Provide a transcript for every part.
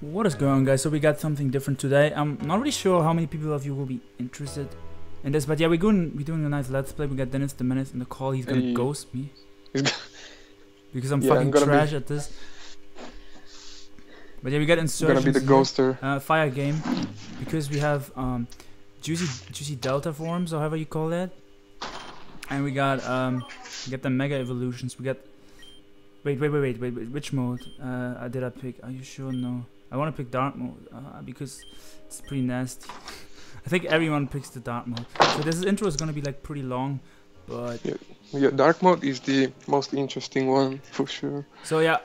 What is going on guys? So we got something different today. I'm not really sure how many people of you will be interested in this, but yeah, we're going we're doing a nice let's play. We got Denis the Menace in the call. He's gonna Hey. ghost me because I'm Yeah, I'm fucking be- trash at this. But yeah, we got gonna be the ghoster. Uh, fire game because we have um, juicy juicy delta forms or however you call that, and we got um, we got the mega evolutions. We got wait wait wait wait wait, wait which mode uh, did I pick? Are you sure? No, I want to pick dark mode uh, because it's pretty nasty. I think everyone picks the dark mode. So this intro is gonna be like pretty long, but Yeah, dark mode is the most interesting one for sure. So yeah,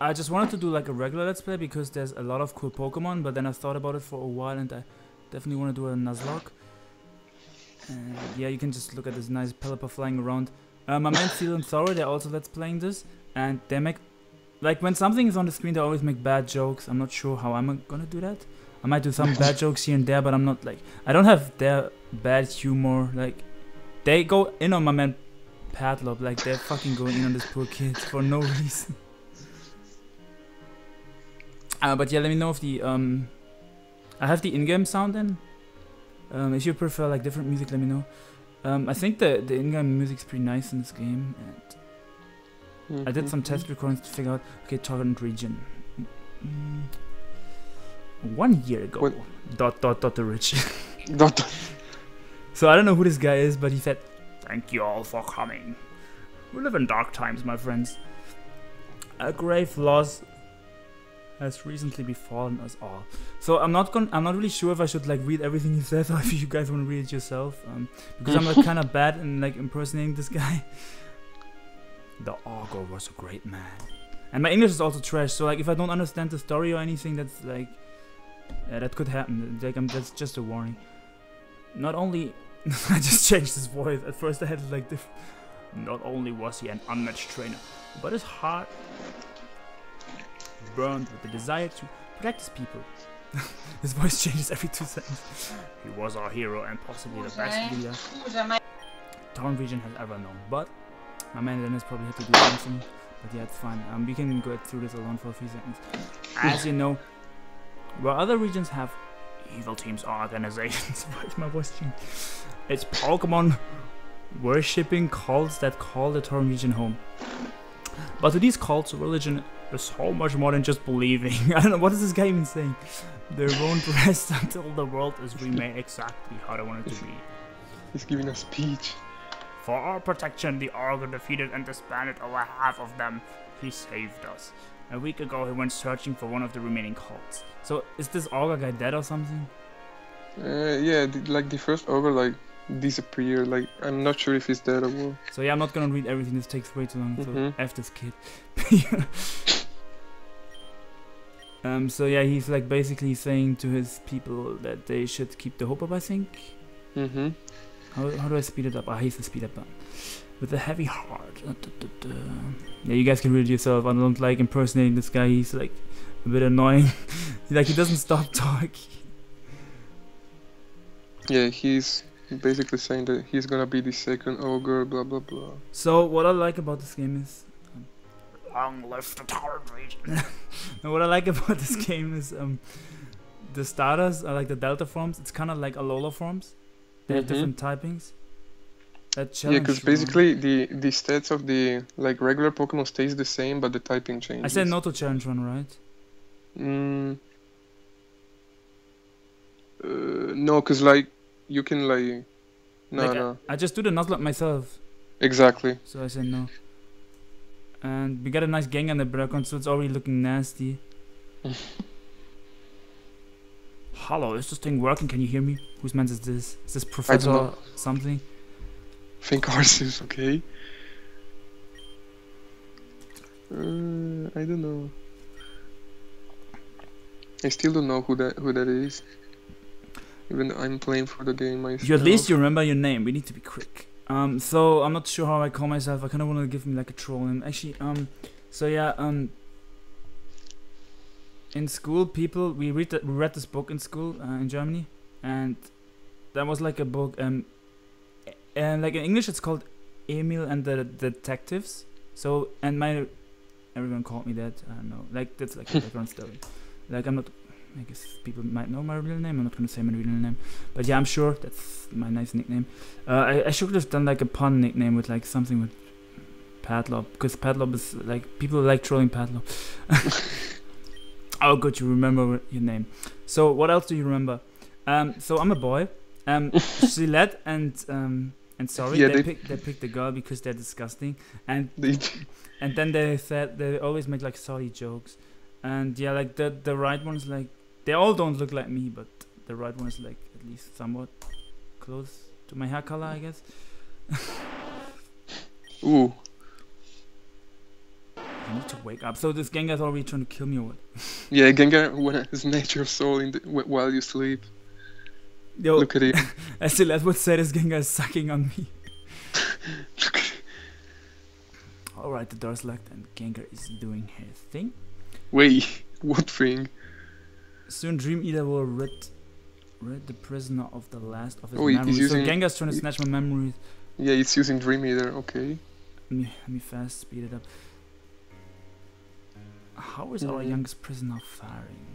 I just wanted to do like a regular let's play because there's a lot of cool Pokemon, but then I thought about it for a while and I definitely want to do a Nuzlocke. And yeah, you can just look at this nice Pelipper flying around. Uh, my man Steel and Thor, they're also let's playing this, and they make like when something is on the screen, they always make bad jokes. I'm not sure how I'm gonna do that. I might do some bad jokes here and there, but I'm not like I don't have their bad humor. Like they go in on my man Padlop, like they're fucking going in on this poor kid for no reason. Uh, but yeah, let me know if the um, I have the in-game sound in. Um, if you prefer like different music, let me know. Um, I think the the in-game music's pretty nice in this game, and I did some test recordings to figure out okay target region. Mm, one year ago. What- Dot dot dot the rich. Mm-hmm. Dot- so I don't know who this guy is, but he said, "Thank you all for coming. We live in dark times, my friends. A grave loss has recently befallen us all." So I'm not going I'm not really sure if I should like read everything he says or if you guys want to read it yourself, um, because I'm like kind of bad in like impersonating this guy. The Augur was a great man, and my English is also trash. So like if I don't understand the story or anything, that's like that could happen. Like I'm, that's just a warning. Not only I just changed his voice. At first I had it like different. Not only was he an unmatched trainer, but his heart burned with the desire to protect his people. his voice changes every two seconds. He was our hero and possibly the best leader Torren region has ever known. But my man Denis probably had to do something. But yeah, it's fine. Um, we can go through this alone for a few seconds. As you know, where other regions have evil teams or organizations, why is my voice changing? It's Pokemon worshipping cults that call the Torren region home. But to these cults, religion is so much more than just believing. I don't know, what is this guy even saying? They won't rest until the world is remade exactly how they want it to be. He's giving a speech. For our protection, the Augur defeated and disbanded over half of them. He saved us. A week ago, he went searching for one of the remaining cults. So, is this Augur guy dead or something? Uh, yeah, the, like the first Augur like disappeared. Like I'm not sure if he's dead or what. So, yeah, I'm not gonna read everything, this takes way too long. So, Mhm. F this kid. um, so, yeah, he's like basically saying to his people that they should keep the hope up, I think. Mm-hmm. How, how do I speed it up? I here's the speed up button. With a heavy heart. Uh, duh, duh, duh. Yeah, you guys can read it yourself. I don't like impersonating this guy. He's like a bit annoying. like he doesn't stop talking. Yeah, he's basically saying that he's gonna be the second Augur. Blah blah blah. So what I like about this game is um, long live the Torren region. and what I like about this game is um the starters are like the delta forms. It's kind of like Alola forms. They have Mhm. different typings. That Yeah, because basically the the stats of the like regular Pokemon stays the same, but the typing changes. I said no to challenge one, right? Mm. Uh, no, cause like you can like. No, Like, no. I just do the Nuzlocke myself. Exactly. So I said no. And we got a nice gang on the background, so it's already looking nasty. Hello, is this thing working? Can you hear me? Whose man is this? Is this Professor something? Think ours is okay? Uh, I don't know. I still don't know who that who that is. Even though I'm playing for the game myself. You at least you remember your name. We need to be quick. Um, so I'm not sure how I call myself. I kind of want to give me like a troll name. Actually, um, so yeah, um, in school, people we read that we read this book in school uh, in Germany, and that was like a book. Um, and like in English, it's called Emil and the Detectives. So and my everyone called me that. I don't know. Like that's like a background story. Like I'm not. I guess people might know my real name. I'm not gonna say my real name, but yeah, I'm sure that's my nice nickname. Uh, I, I should have done like a pun nickname with like something with Padlop because Padlop is like people like trolling Padlop. oh, good, you remember your name. So what else do you remember? Um, so I'm a boy. Um, Gillette and um and sorry Yeah, they, they- picked they picked the girl because they're disgusting and and then they said they always make like sorry jokes, and yeah, like the the right ones like they all don't look like me, but the right one is like at least somewhat close to my hair color, I guess. ooh, I need to wake up. So this gang is already trying to kill me or what? Yeah, Gengar his nature soul in the, while you sleep. Yo, Look at it. as Celeste would say, this Gengar is sucking on me. Look at Alright, the door's locked and Gengar is doing her thing. Wait, what thing? Soon Dream Eater will rid rid the prisoner of the last of his Oh, memories. So using- Gengar's trying to snatch my memories. Yeah, it's using Dream Eater. Okay. Let me, let me fast speed it up. How is our Mhm. youngest prisoner faring?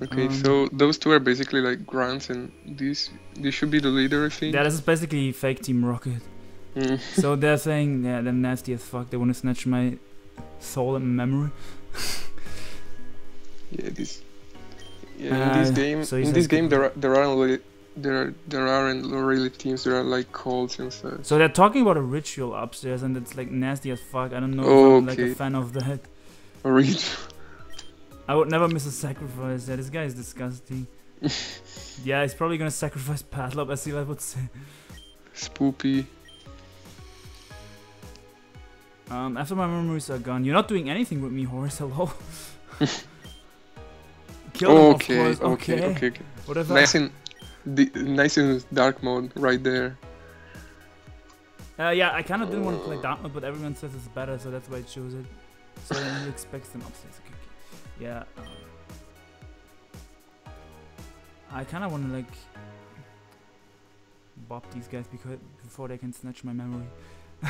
Okay, Um, so those two are basically like grunts, and this this should be the leader, I think. Yeah, this is basically fake Team Rocket. Mm. so they're saying, yeah, they're nasty as fuck. They want to snatch my soul and memory. Yeah, this. Yeah, in this Uh, game, so in this game, good- there are, there aren't really there are, there aren't really teams. There are like cults and stuff. So they're talking about a ritual upstairs, and it's like nasty as fuck. I don't know if I'm like a fan of that. I would never miss a sacrifice. Yeah, this guy is disgusting. yeah, he's probably gonna sacrifice Padlop, as I would say. Spoopy. Um, after my memories are gone, you're not doing anything with me, Horace. Hello. Kill him, Okay, course. okay, Okay. okay, okay. Whatever. Nice in, the, nice in dark mode right there. Uh, yeah, I kind of didn't want to play Dark mode, but everyone says it's better, so that's why I chose it. So he expects them upstairs. Okay, okay. Yeah. Um, I kind of want to like bop these guys because before they can snatch my memory.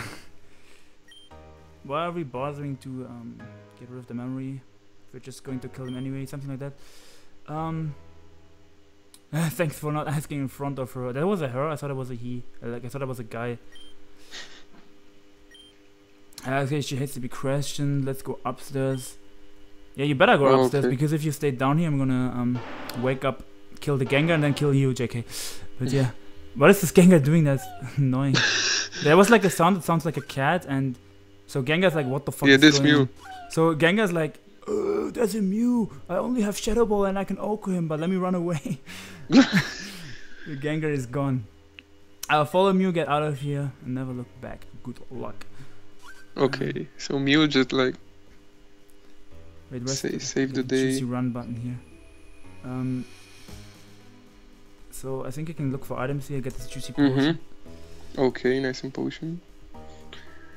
Why are we bothering to um, get rid of the memory? We're just going to kill them anyway, something like that. Um. Thanks for not asking in front of her. That was a her. I thought it was a he. Like I thought it was a guy. Okay, she hates to be questioned. Let's go upstairs. Yeah, you better go Oh, upstairs okay. because if you stay down here, I'm gonna um wake up, kill the Gengar, and then kill you, JK. But yeah, what is this Gengar doing? That's annoying. there was like a sound that sounds like a cat, and so Gengar's like, "What the fuck?" Yeah, is this going Mew. on? So Gengar's like, oh, "There's a Mew. I only have Shadow Ball, and I can OHKO him, but let me run away." the Gengar is gone. I'll follow Mew, get out of here, and never look back. Good luck. Okay, so Mew just like Wait, where's Sa- the, save the juicy day. run button here? Um. So I think I can look for items here, get this juicy potion, mm-hmm. Okay, nice and potion.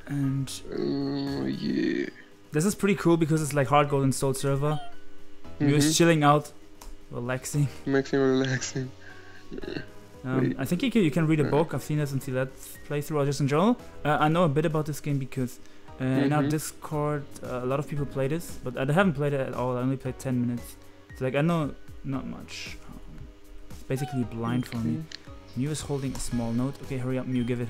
and Uh, yeah. this is pretty cool because it's like HeartGold and SoulSilver. Mew Mm-hmm. is chilling out, relaxing. Makes him relaxing. Um, I think you can, you can read a book. I've seen this in Let's playthrough or just in general. Uh, I know a bit about this game because uh, in our Mhm. Discord, uh, a lot of people play this, but I haven't played it at all. I only played 10 minutes. So like I know not much. Um, it's basically blind for me. Mew is holding a small note. Okay, hurry up, Mew, give it.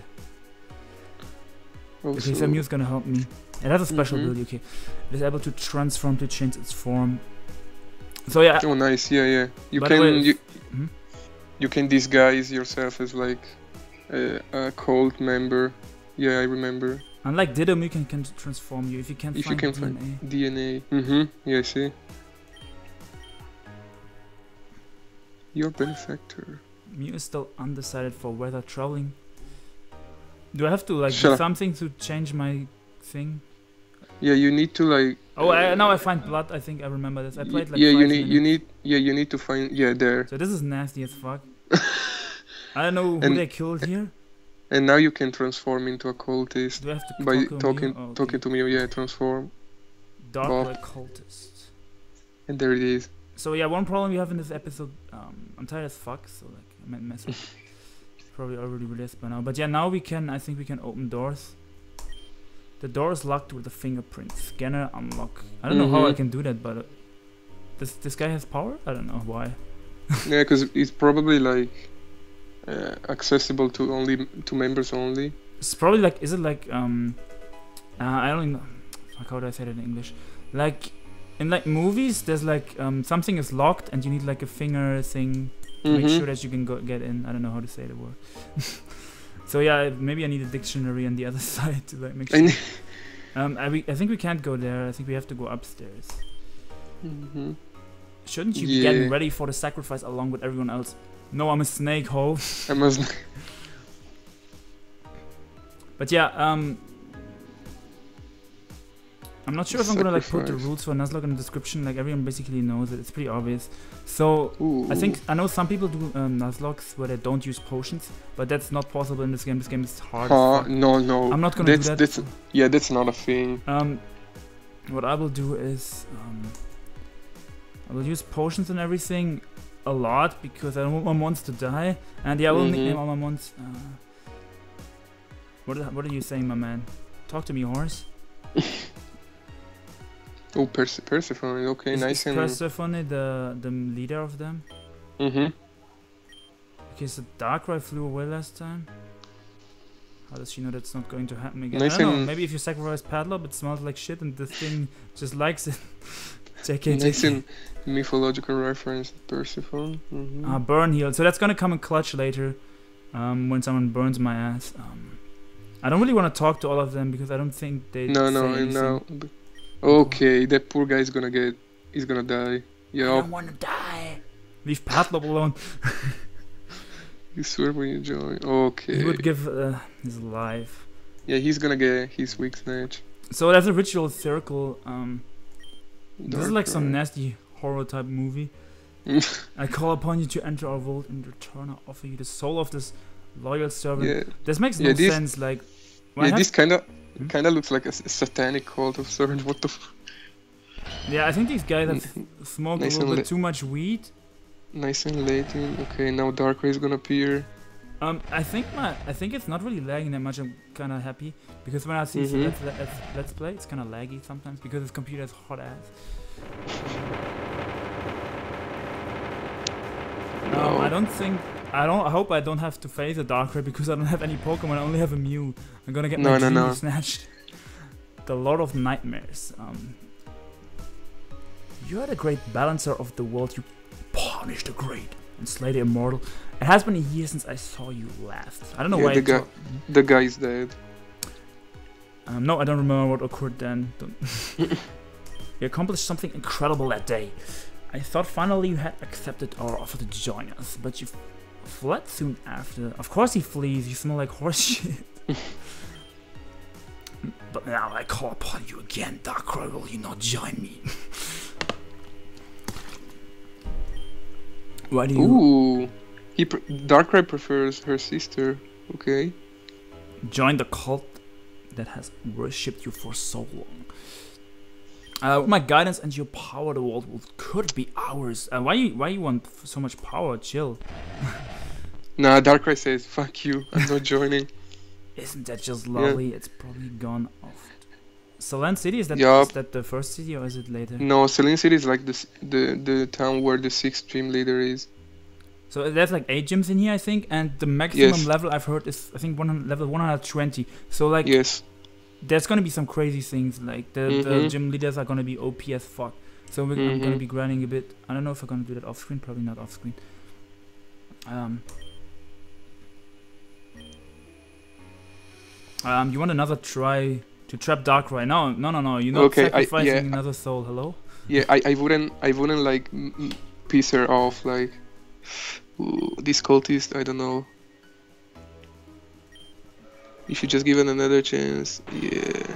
Okay. Okay, so Mew's gonna help me. It has a special Mhm. ability. Okay, it is able to transform to change its form. So yeah, Oh, nice. Yeah, yeah. You can you, Mhm. You can disguise yourself as like a, a cult member. Yeah, I remember. unlike Ditto, you can, can transform you if you can't If you find can DNA. find DNA. Mm-hmm. Yeah, see. Your benefactor. Mew is still undecided for whether traveling. Do I have to like Shut do up. something to change my thing? Yeah, you need to like. Oh, I, uh, now I find blood. I think I remember this. I played like yeah, you need you need yeah you need to find yeah there. So this is nasty as fuck. I don't know who And- they killed here. And now you can transform into a cultist Do I have to by talking Oh, okay. talking to me. Yeah, transform. Dark cultist. And there it is. So yeah, one problem we have in this episode, um, I'm tired as fuck, so like I might mess up. Probably already released by now, but yeah, now we can. I think we can open doors. The door is locked with a fingerprint scanner unlock. I don't know how I Mhm. can do that, but uh, this this guy has power. I don't know why. Yeah, because it's probably like uh, accessible to only to members only. It's probably like is it like um, uh, I don't know. Fuck, how do I say it in English? Like in like movies, there's like um something is locked and you need like a finger thing to make Mhm. sure that you can go get in. I don't know how to say the word. so yeah, maybe I need a dictionary on the other side to like make sure. Um, I, we, I think we can't go there. I think we have to go upstairs. Mhm. Shouldn't you be getting ready for the sacrifice along with everyone else? No, I'm a snake, ho. I must. But yeah, um, I'm not sure if I'm gonna like put the rules for Nuzlocke in the description. Like everyone basically knows it. It's pretty obvious. So Ooh. I think I know some people do um, Nuzlockes where they don't use potions, but that's not possible in this game. This game is hard. Huh? No, no. I'm not gonna that's, do that. That's yeah, that's not a thing. Um, what I will do is um, I will use potions and everything a lot because I don't want my mons to die. And yeah, I will Mhm. nickname all my mons. Uh, what are, what are you saying, my man? Talk to me, horse. Oh, Perse- Persephone. Okay, is, nice is and. Persephone the the leader of them? Mm-hmm. Okay, so Darkrai flew away last time. How does she know that's not going to happen again? Nice I don't know. Maybe if you sacrifice Padlock, it smells like shit, and the thing just likes it. JK, Nice JK. and mythological reference. Persephone. Mhm. Uh, burn heal. So that's gonna come in clutch later, um, when someone burns my ass. Um, I don't really want to talk to all of them because I don't think they. no, no, say I know. anything. but- Okay, that poor guy is gonna get. He's gonna die. I Yeah, don't want to die. Leave Padlock alone. you swear when you join. Okay. He would give uh, his life. Yeah, he's gonna get his weak snatch. So there's a ritual circle. Um, this is like some nasty horror type movie. I call upon you to enter our vault in return. I offer you the soul of this loyal servant. Yeah, This makes no Yeah, this- sense. Like, yeah. This kind of, Hmm? kind of looks like a, s- satanic cult of sorts. What the? F- yeah, I think these guys have smoked Nice a little bit too much weed. nice and late in. Okay, now Darkrai is gonna appear. Um, I think my, I think it's not really lagging that much. I'm kind of happy because when I see Mhm. let's, let's, let's play, it's kind of laggy sometimes because this computer is hot ass. Um, I don't think I don't. I hope I don't have to face a Darkrai because I don't have any Pokemon. I only have a Mew. I'm gonna get No, my no, no. snatched. The Lord of Nightmares. Um, you are the great balancer of the world. You punish the great and slay the immortal. It has been a year since I saw you last. I don't know Yeah, why. the guy- The guy is dead. um, no, I don't remember what occurred then. You accomplished something incredible that day. I thought finally you had accepted our offer to join us, but you fled soon after. Of course he flees, you smell like horse shit. but now I call upon you again, Darkrai, will you not join me? Why do you Ooh, he pr- Darkrai prefers her sister. Okay. join the cult that has worshipped you for so long? Uh, with my guidance and your power, the world will, could be ours. Uh, why you why you want so much power? Chill. Nah, Darkrai says, "Fuck you. I'm not joining." Isn't that just Yeah. It's probably gone off. Selene City is that Yup. is that the first city or is it later? no, Selene City is like the the the town where the sixth gym leader is. So there's like eight gyms in here, I think, and the maximum Yes. level I've heard is I think 100, level 120. So like Yes. there's gonna be some crazy things. Like the, the Mhm. gym leaders are gonna be OP as fuck. So we're, I'm gonna Mhm. be grinding a bit. I don't know if I'm gonna do that off screen. Probably not off screen. Um. Um, you want another try to trap Darkrai? No, no, no, no. You're not Okay, I- sacrificing yeah, another soul. Hello. Yeah, I, I wouldn't I wouldn't like m- m- piss her off like this cultist. I don't know. If You should just give it another chance. Yeah.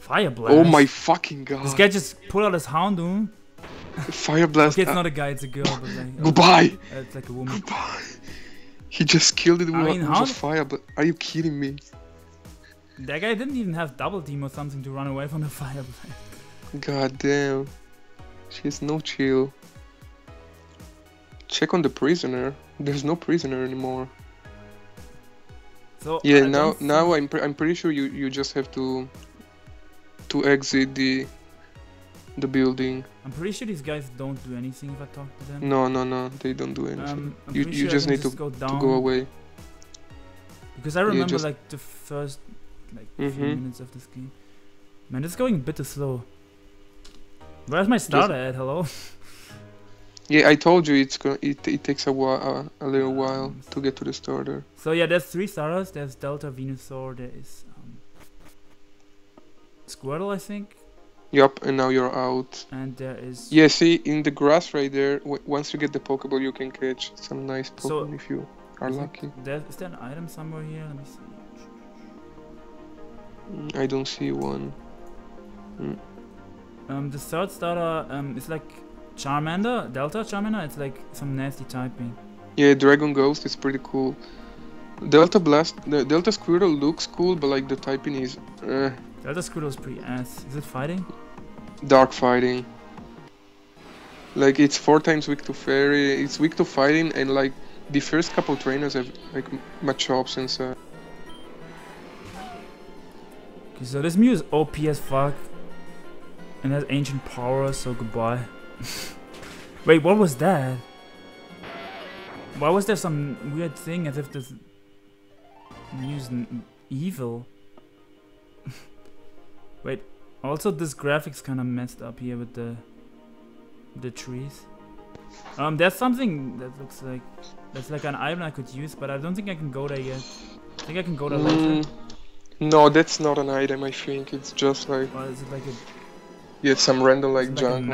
Fire blast. Oh my fucking god. This guy just pulled out his Houndoom. Fire blast. Okay, it's uh, not a guy, it's a girl, but like, Goodbye. uh, it's like a woman. Goodbye. He just killed it with, I mean, with a fire blast. Are you kidding me? That guy didn't even have double team or something to run away from the fire blast. God damn. She has no chill. Check on the prisoner. There's no prisoner anymore. So Yeah, I now now I'm pre- I'm pretty sure you you just have to to exit the the building. I'm pretty sure these guys don't do anything if I talk to them. No, no, no, they don't do anything. Um, You- you sure just need to- go to go away. because I remember just- like the first like few Mhm. minutes of this game. Man, it's going a bit too slow. Where's my starter at? Hello. Yeah, I told you it's go- it, it takes a while, a, a little while to get to the starter. So yeah, there's three starters. There's Delta, Venusaur. There is um, Squirtle, I think, Yup, and now you're out. and there is. Yeah, see, in the grass right there, w- once you get the Pokeball, you can catch some nice So- Pokemon if you are lucky. There, is there an item somewhere here? Let me see. Mm, I don't see one. Um, the third starter um is like Charmander, Delta Charmander. It's like some nasty typing. Yeah, Dragon Ghost is pretty cool. Delta Blast, the Delta Squirtle looks cool, but like the typing is uh, Delta Squirtle is pretty ass. Is it fighting? dark fighting. Like it's four times weak to fairy, it's weak to fighting, and like the first couple trainers have like m- Machops and stuff. Okay, so this Mew is OP as fuck, and has ancient power. So goodbye. Wait, what was that? Why was there some weird thing as if this Mew's n- evil? Wait, also this graphics kind of messed up here with the the trees. Um, there's something that looks like that's like an item I could use, but I don't think I can go there yet. I think I can go there later. Mm, no, that's not an item. I think it's just like Or is it like a yeah, some random like like junk.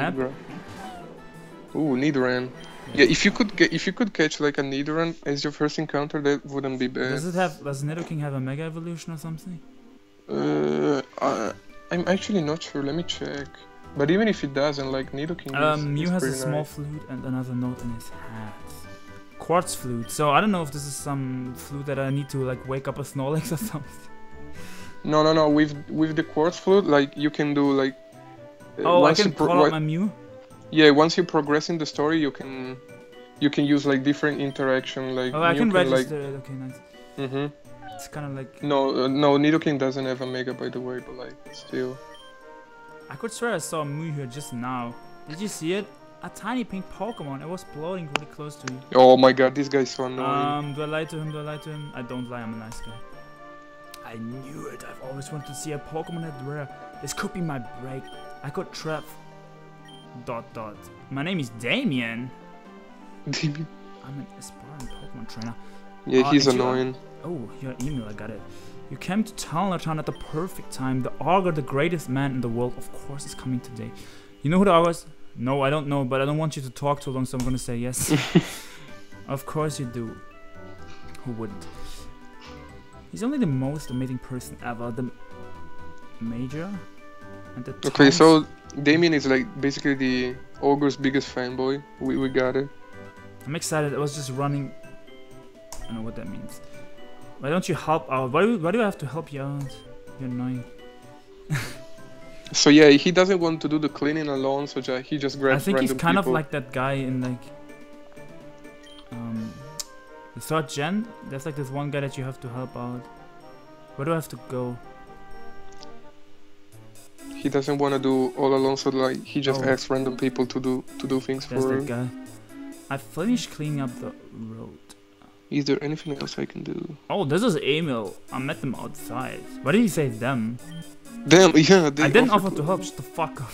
Ooh, Nidoran. Yeah, if you could get if you could catch like a Nidoran as your first encounter, that wouldn't be bad. Does it have? Does Nidoking have a Mega Evolution or something? Uh, I, I'm actually not sure. Let me check. But even if it doesn't, like Nidoking is, Um, Mew has a pretty small nice. flute and another note in his hat. Quartz flute. So I don't know if this is some flute that I need to like wake up a Snorlax or something. No, no, no. With with the quartz flute, like you can do like. uh, Oh, I can call out my Mew. Yeah, once you progress in the story, you can you can use like different interaction. Like Oh, I can like. register it. Okay, nice. hmm It's kind of like No, uh, no, Nidoking doesn't have a mega, by the way, but like still. I could swear I saw a Mew here just now. Did you see it? A tiny pink Pokemon. It was floating really close to you. Oh my god, this guy's so annoying. Um, do I lie to him? Do I lie to him? I don't lie. I'm a nice guy. I knew it. I've always wanted to see a Pokemon that rare. This could be my break. I could trap. Dot dot. My name is Damien. Damien. I'm an aspiring Pokemon trainer. yeah, uh, he's and you are- annoying. Oh, your email. I got it. You came to Telnor Town at the perfect time. The Augur, the greatest man in the world, of course, is coming today. You know who the Augur is? No, I don't know, but I don't want you to talk too long, so I'm gonna say yes. of course you do. Who wouldn't? He's only the most amazing person ever. The major and the Okay, so Damien is like basically the Augur's biggest fanboy. We we got it. I'm excited. I was just running. I don't know what that means. Why don't you help out? Why do, why do I have to help you out? You're annoying. So yeah, he doesn't want to do the cleaning alone, so he just grabs I think he's kind people. of like that guy in like um the third gen. There's like this one guy that you have to help out. Where do I have to go? He doesn't want to do all alone, so like he just Oh. asks random people to do to do things There's for that him. guy. I finished cleaning up the road. Is there anything else I can do? Oh, this is Emil. I met them outside. Why did he say them? Damn, yeah, they I didn't offer to help. Shut the fuck up.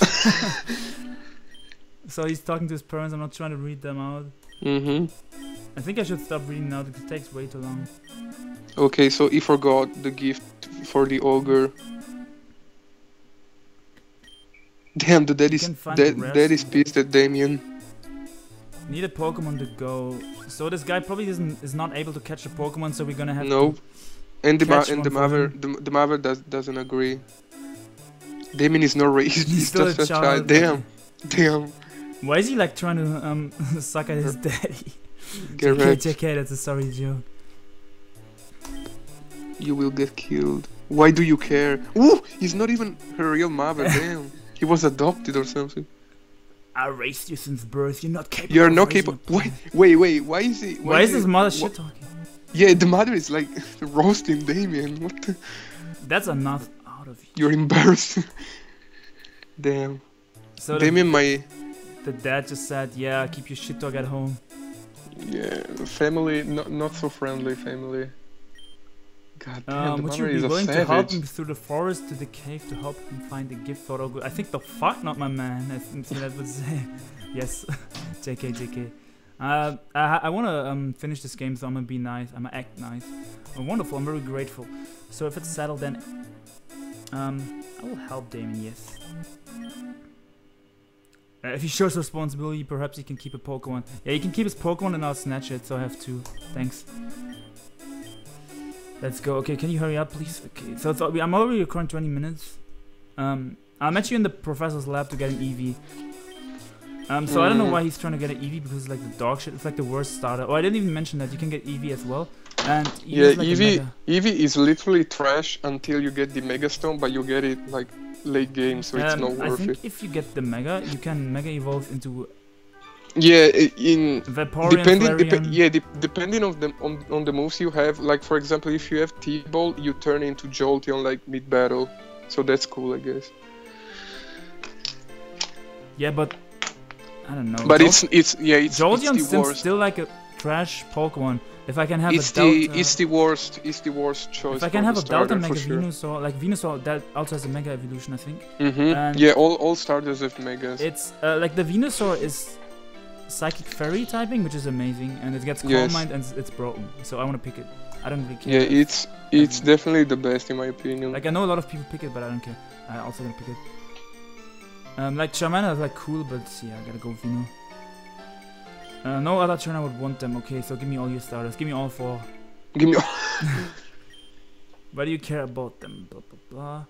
so he's talking to his parents. I'm not trying to read them out. Mm-hmm. I think I should stop reading now because it takes way too long. Okay, so he forgot the gift for the Augur. Damn, the dad is can find dad, the rest. dad is pissed at Damien. Need a Pokemon to go. So this guy probably isn't is not able to catch a Pokemon. So we're gonna have No, to. and the ma- and the mother the, the mother does doesn't agree. Damien is not raised. He's, He's still just a child. Damn, damn. Why is he like trying to um suck at his daddy? Get JK, wrecked. That's a sorry joke. You will get killed. Why do you care? Ooh, he's not even her real mother. Damn, he was adopted or something. I raised you since birth. You're not capable. You're not capable. Wait, wait, wait. Why is he? Why is he- his mother shit talking? Yeah, the mother is like roasting Damien. What the? That's enough out of you. You're embarrassed. Damn. So the, Damien, my the dad just said, "Yeah, keep your shit dog at home." yeah family, not not so friendly family. God damn, Um, would you be willing to help him through the forest to the cave to help him find the gift photo? Good. I think the fuck not my man. I think that would say yes. JK, JK. Uh, I, I want to um, finish this game, so I'm gonna be nice. I'm gonna act nice. Oh, wonderful. I'm very grateful. So if it's settled, then um, I will help Damien. Yes. Uh, if he shows responsibility, perhaps he can keep a Pokemon. Yeah, he can keep his Pokemon, and I'll snatch it. So I have two. Thanks. Let's go. Okay, can you hurry up, please? Okay, so it's, I'm already recording 20 minutes. Um, I met you in the professor's lab to get an Eevee. Um, so I don't know Mm. why he's trying to get an Eevee because it's like the dog shit. It's like the worst starter. Oh, I didn't even mention that you can get Eevee as well. And Eevee Yeah, is like mega. Eevee is literally trash until you get the Mega Stone, but you get it like late game, so it's Um, not I think it. if you get the mega, you can mega evolve into Yeah, in Vaporeon, depending, depe- yeah, de- depending on the on, on the moves you have. Like for example, if you have T-Ball, you turn into Jolteon like mid battle, so that's cool, I guess. Yeah, but I don't know. But it's it's yeah, it's, Jolteon it's the seems still like a trash Pokemon. If I can have It's a the Delta, it's the worst. It's the worst choice. if I can have a Delta Mega sure. Venusaur, like Venusaur, that also has a Mega Evolution, I think. Mhm. and- Yeah, all all starters have Megas. It's uh, like the Venusaur is Psychic Fairy typing, which is amazing, and it gets Calm Yes. Mind and it's- broken. So I want to pick it. I don't really care. yeah, it's it's Um, definitely the best in my opinion. Like I know a lot of people pick it, but I don't care. I also gonna pick it. Um, like Charmander is like cool, but yeah, I gotta go Vino. Uh, no other trainer would want them. Okay, so give me all your starters. Give me all four. Give me. Why do you care about them? Blah blah blah.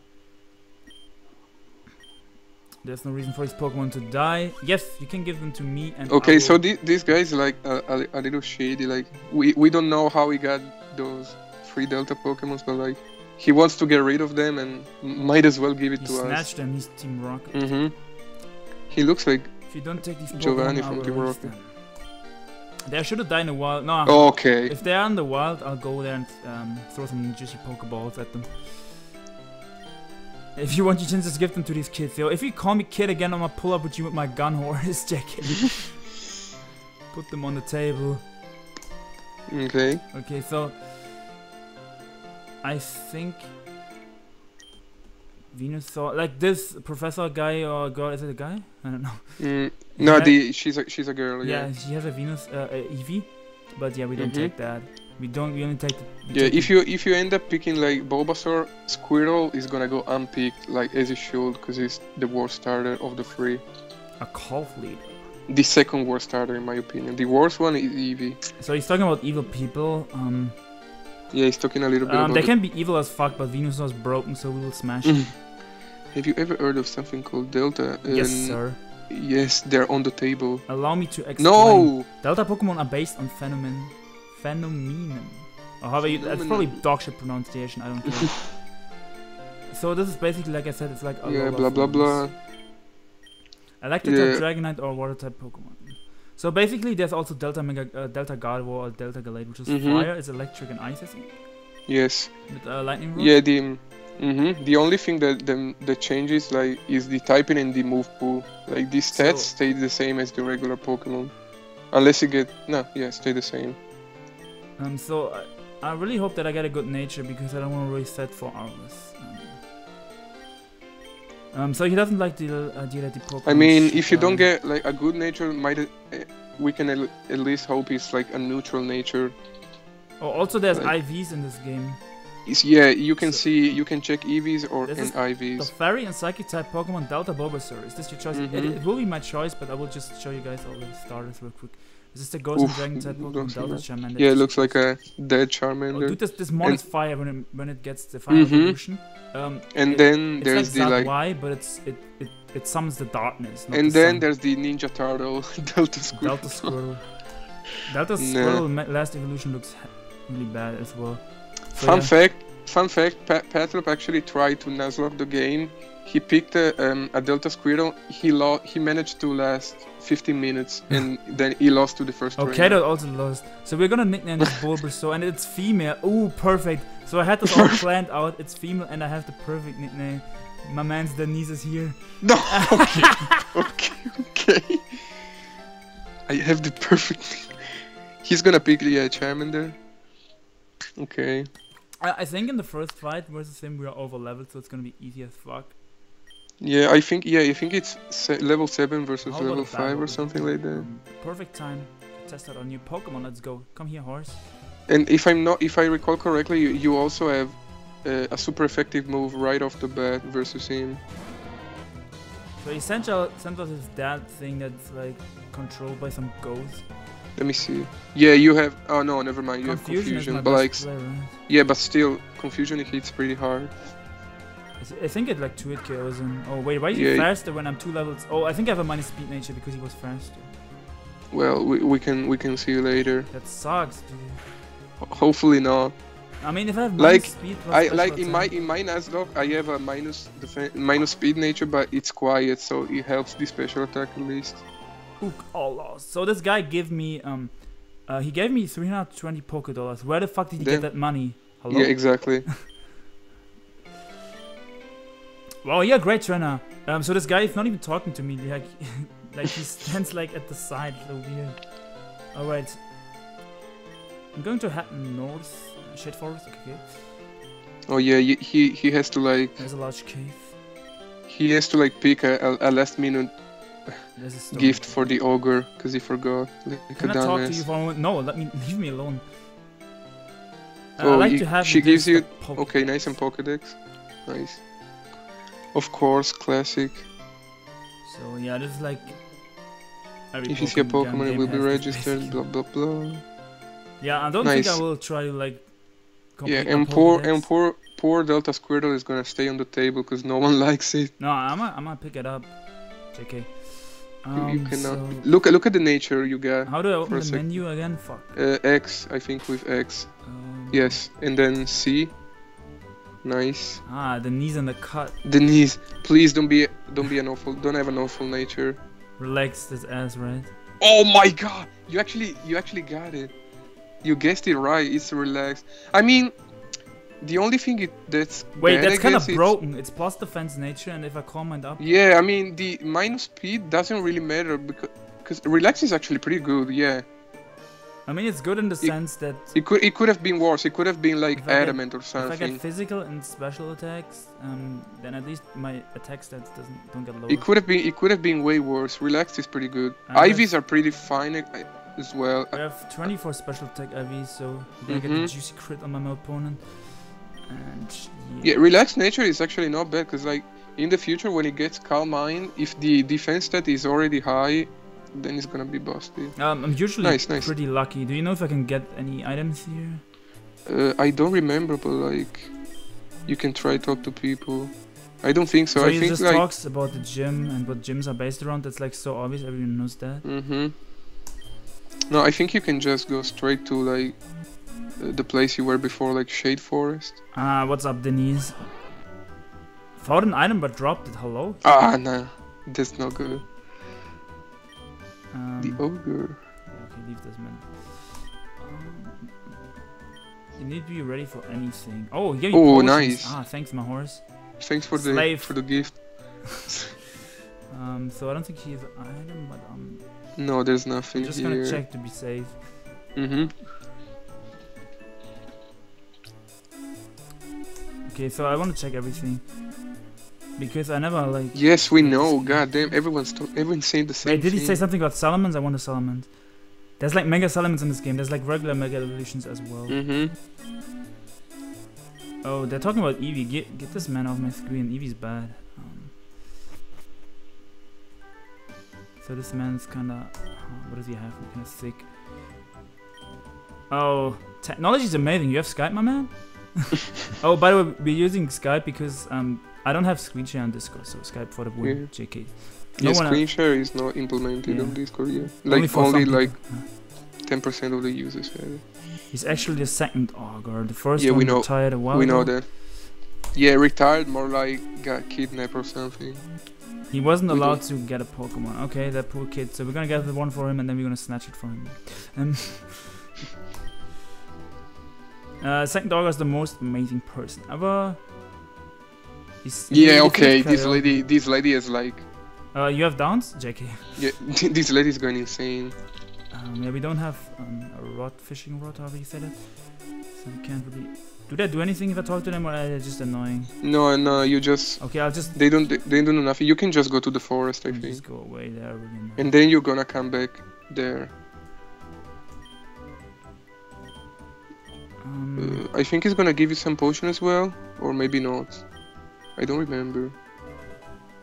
There's no reason for his Pokemon to die. Yes, you can give them to me and Okay, so will- thi- this guy is like a, a, a little shady. Like we we don't know how he got those three Delta Pokemons, but like he wants to get rid of them and might as well give it he to us. He snatched them. He's Team Rocket. Mm-hmm. He looks like If you don't take these Pokemon, Giovanni I from Team Rocket. They should have died in the wild. No, okay. If they are in the wild, I'll go there and um, throw some juicy Pokeballs at them. If you want your chances, give them to these kids. Yo, if you call me kid again, I'm gonna pull up with you with my gun horse, JK. Put them on the table. Okay. Okay, so I think Venus Venusaur, like this professor guy or girl, is it a guy? I don't know. Mm, no, the she's a she's a girl. Yeah, Yeah. she has a Venus, uh, a Eevee, but yeah, we don't Mhm. take that. We don't. We only take the. Yeah. If you if you end up picking like Bulbasaur, Squirtle is gonna go unpicked like as it should, because it's the worst starter of the three. a Calf leader. The second worst starter in my opinion. The worst one is Eevee. So he's talking about evil people. Um, Yeah, he's talking a little bit um about. they the- can be evil as fuck, but Venusaur's broken, so we will smash. It. Have you ever heard of something called Delta? yes, Um, sir. Yes, they're on the table. Allow me to explain. No! Delta Pokemon are based on phenomenon, phenomenon. Or however, you, that's probably Phenomenon. dog shit pronunciation. I don't care. so this is basically like I said, it's like a Yeah, lot blah blah forms. blah. Electric Yeah. type Dragonite or Water type Pokemon. So basically, there's also Delta Mega, uh, Delta Gardevoir or Delta Gallade, which is Mhm. fire. It's electric and ice, I think, Yes. with uh, lightning rod. Yeah, the mm-hmm. the only thing that the, that changes like is the typing and the move pool. Like the stats So- stay the same as the regular Pokemon, unless you get no, yeah, stay the same. Um, so I, I really hope that I get a good nature because I don't want to reset for hours. Um, um, so he doesn't like the idea deal at the Pokemon. I mean, if you don't um, get like a good nature, might uh, we can at, at least hope it's like a neutral nature. Oh, also there's like- IVs in this game. Yeah, you can So- see you can check EVs or This and is The Fairy and Psychic type Pokemon Delta Bulbasaur. Is this your choice? It, Mhm. it will be my choice, but I will just show you guys all the starters real quick. This is the Ghost and Dragon type Pokemon Delta like- Charmander. Yeah, it looks like a dead Oh, Charmander. dude, this, this mon And- is fire when it, when it gets the fire Mhm. evolution. Um, and it- then it's there's like the like, Y, but it's it, it it summons the darkness. Not and the then sun. there's the Ninja Turtle Delta Squirtle. Delta Squirtle. Delta Nah. Squirtle ma- last evolution looks really bad as well. So Fun yeah. fact, fun fact, pa- Patlop actually tried to Nuzlocke the game. He picked a, um, a Delta Squirtle. He lo- he managed to last 15 minutes, and then he lost to the first Okay, trainer. that also lost. So we're gonna nickname this Bulbasaur, and it's female. Oh, perfect. So I had this all planned out. It's female, and I have the perfect nickname. My man's Denise is here. No. Okay. okay. Okay. I have the perfect. He's gonna pick the uh, Charmander. Okay. I, I think in the first fight versus him we are over leveled, so it's gonna be easy as fuck. Yeah, I think yeah, I think it's se- level seven versus level five or something like that. Perfect time to test out our new Pokemon. Let's go. Come here, horse. And if I'm not, if I recall correctly, you, you also have uh, a super effective move right off the bat versus him. So he sent out sent us his dad thing that's like controlled by some ghost. Let me see. Yeah, you have. Oh no, never mind. You have Confusion, is confusion, but like, player, right? yeah, but still, confusion hits pretty hard. I think it like two hit kills and oh wait, why is he Yeah. faster when I'm two levels? Oh, I think I have a minus speed nature because he was faster. Well, we, we can we can see you later. That sucks, dude. Hopefully not. I mean, if I have Like, minus speed plus I like in my in my Nuzlocke, I have a minus minus speed nature, but it's quiet, so it helps the special attack at least. Ook all lost. So this guy gave me um, uh, he gave me 320 Poké dollars. Where the fuck did he Damn. get that money? Hello. Yeah, exactly. Well, yeah, great trainer. Um, so this guy is not even talking to me. Like, like he stands like at the side. So weird. All right. I'm going to head north. Shade forest. Okay. oh yeah, he he has to like There's a large cave. he has to like pick a, a, a last minute a gift for the Augur because he forgot. Like a Can I talk to you for a moment? No, let me leave me alone. Uh, I Oh, like you- to have she gives you- Okay, nice and Pokedex. Nice. Of course, classic. So yeah, this is like. If you see a Pokemon, it will be registered. Blah blah blah. Yeah, I don't think I will try like. Yeah, and poor and poor poor Delta Squirtle is gonna stay on the table because no one likes it. No, I'm gonna, I'm gonna pick it up. JK. You- Um, you cannot so look look at the nature you got. how do I open the menu again? Fuck. Uh, X, I think with X. Um, Yes, and then C. Nice. Ah, the knees and the cut. Denise, please don't be don't be an awful don't have an awful nature. Relax this ass, right? Oh my god! You actually you actually got it. You guessed it right. It's relaxed. I mean, the only thing it, that's Wait, bad, that's I kind of guess, it's- broken. It's plus defense nature, and if I comment up, Yeah, I mean the minus speed doesn't really matter because because relax is actually pretty good. Yeah, I mean it's good in the It- sense that it could it could have been worse. It could have been like I get- adamant or something. if I get physical and special attacks, um, then at least my attack stats doesn't don't get lower. It could have been it could have been way worse. Relaxed is pretty good. I IVs are pretty fine uh, as well. I have 24 special attack IVs, so I get the Mhm. juicy crit on my opponent. And Yeah, relaxed nature is actually not bad because like in the future when it gets calm mind, if the defense stat is already high, then it's gonna be busted. Um, I'm usually Nice, nice. pretty lucky. Do you know if I can get any items here? Uh, I don't remember, but like you can try talk to people. I don't think so. So, I he think just like talks about the gym and what gyms are based around. That's like so obvious. Everyone knows that. Mm-hmm. No, I think you can just go straight to like uh, the place you were before, like Shade Forest. Ah, what's up, Denise? Found an item but dropped it. Hello. Ah, no, nah, that's not good. Um, The Augur. Okay, leave this man. Um, you need to be ready for anything. Oh, yeah. Oh, nice. Ah, thanks, my horse. Thanks for the Slave. for the gift. Um, so I don't think he has an item, but um, No, there's nothing I'm just here. gonna check to be safe. Mm-hmm. Okay, so I want to check everything because I never like. Yes, we know. God damn, everyone's to- everyone's saying the same Wait, did he thing. say something about Salamence? I want a Salamence. There's like mega Salamence in this game. There's like regular mega evolutions as well. Mm-hmm. Oh, they're talking about Eevee. Get get this man off my screen. Eevee's bad. Um, so this man's kinda. Uh, what does he have? Kinda sick. Oh, technology is amazing. You have Skype, my man. oh, by the way, we're using Skype because um I don't have screen share on Discord, so Skype for the win. JK. No yeah, screen share is not implemented Yeah. on Discord yet. Like for only, like. Ten percent of the users have it. He's actually the second augur. The first Yeah, one we know- retired a while we know ago. that. Yeah, retired, more like got kidnapped or something. He wasn't We allowed to get a Pokemon. Okay, that poor kid. So we're gonna get the one for him, and then we're gonna snatch it from him. Um, uh, second dog is the most amazing person ever. He's, Yeah, okay. This lady, this lady is like, Uh, you have downs, JK. yeah, this lady is going insane. Um, yeah, we don't have um, a rod, fishing rod, however you say that. So we can't really. Do they do anything if I talk to them, or are they just annoying? No, no, you just Okay, I'll just, they don't they don't do nothing. You can just go to the forest, I I'll think, just go away there. Really annoying. and then you're gonna come back there. um, Uh, I think it's gonna give you some potion as well, or maybe not. I don't remember.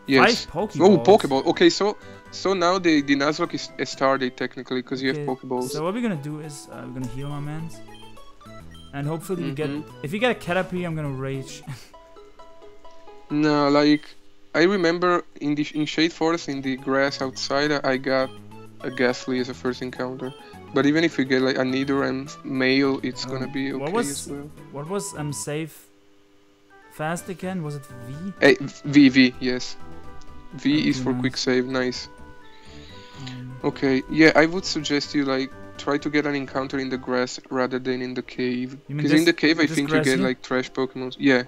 Yes. Five Pokeballs. Oh, Pokeball. Okay, so so now the the Nuzlocke is is started technically because you Okay, have Pokeballs. So what we're gonna do is uh, we're gonna heal my mans, and hopefully we get. Mhm. If you get a Caterpie, I'm gonna rage. No, like I remember in the in Shade Forest in the grass outside, I got a Gastly as a first encounter. But even if you get like a Nidoran male, it's gonna Um, be what okay was- as well. what was um safe? Fast again? Was it V? Hey, V V yes. V is for nice. quick save. Nice. Um, Okay, yeah, I would suggest you like try to get an encounter in the grass rather than in the cave. Because in the cave, I think you get like trash Pokemon. Yeah.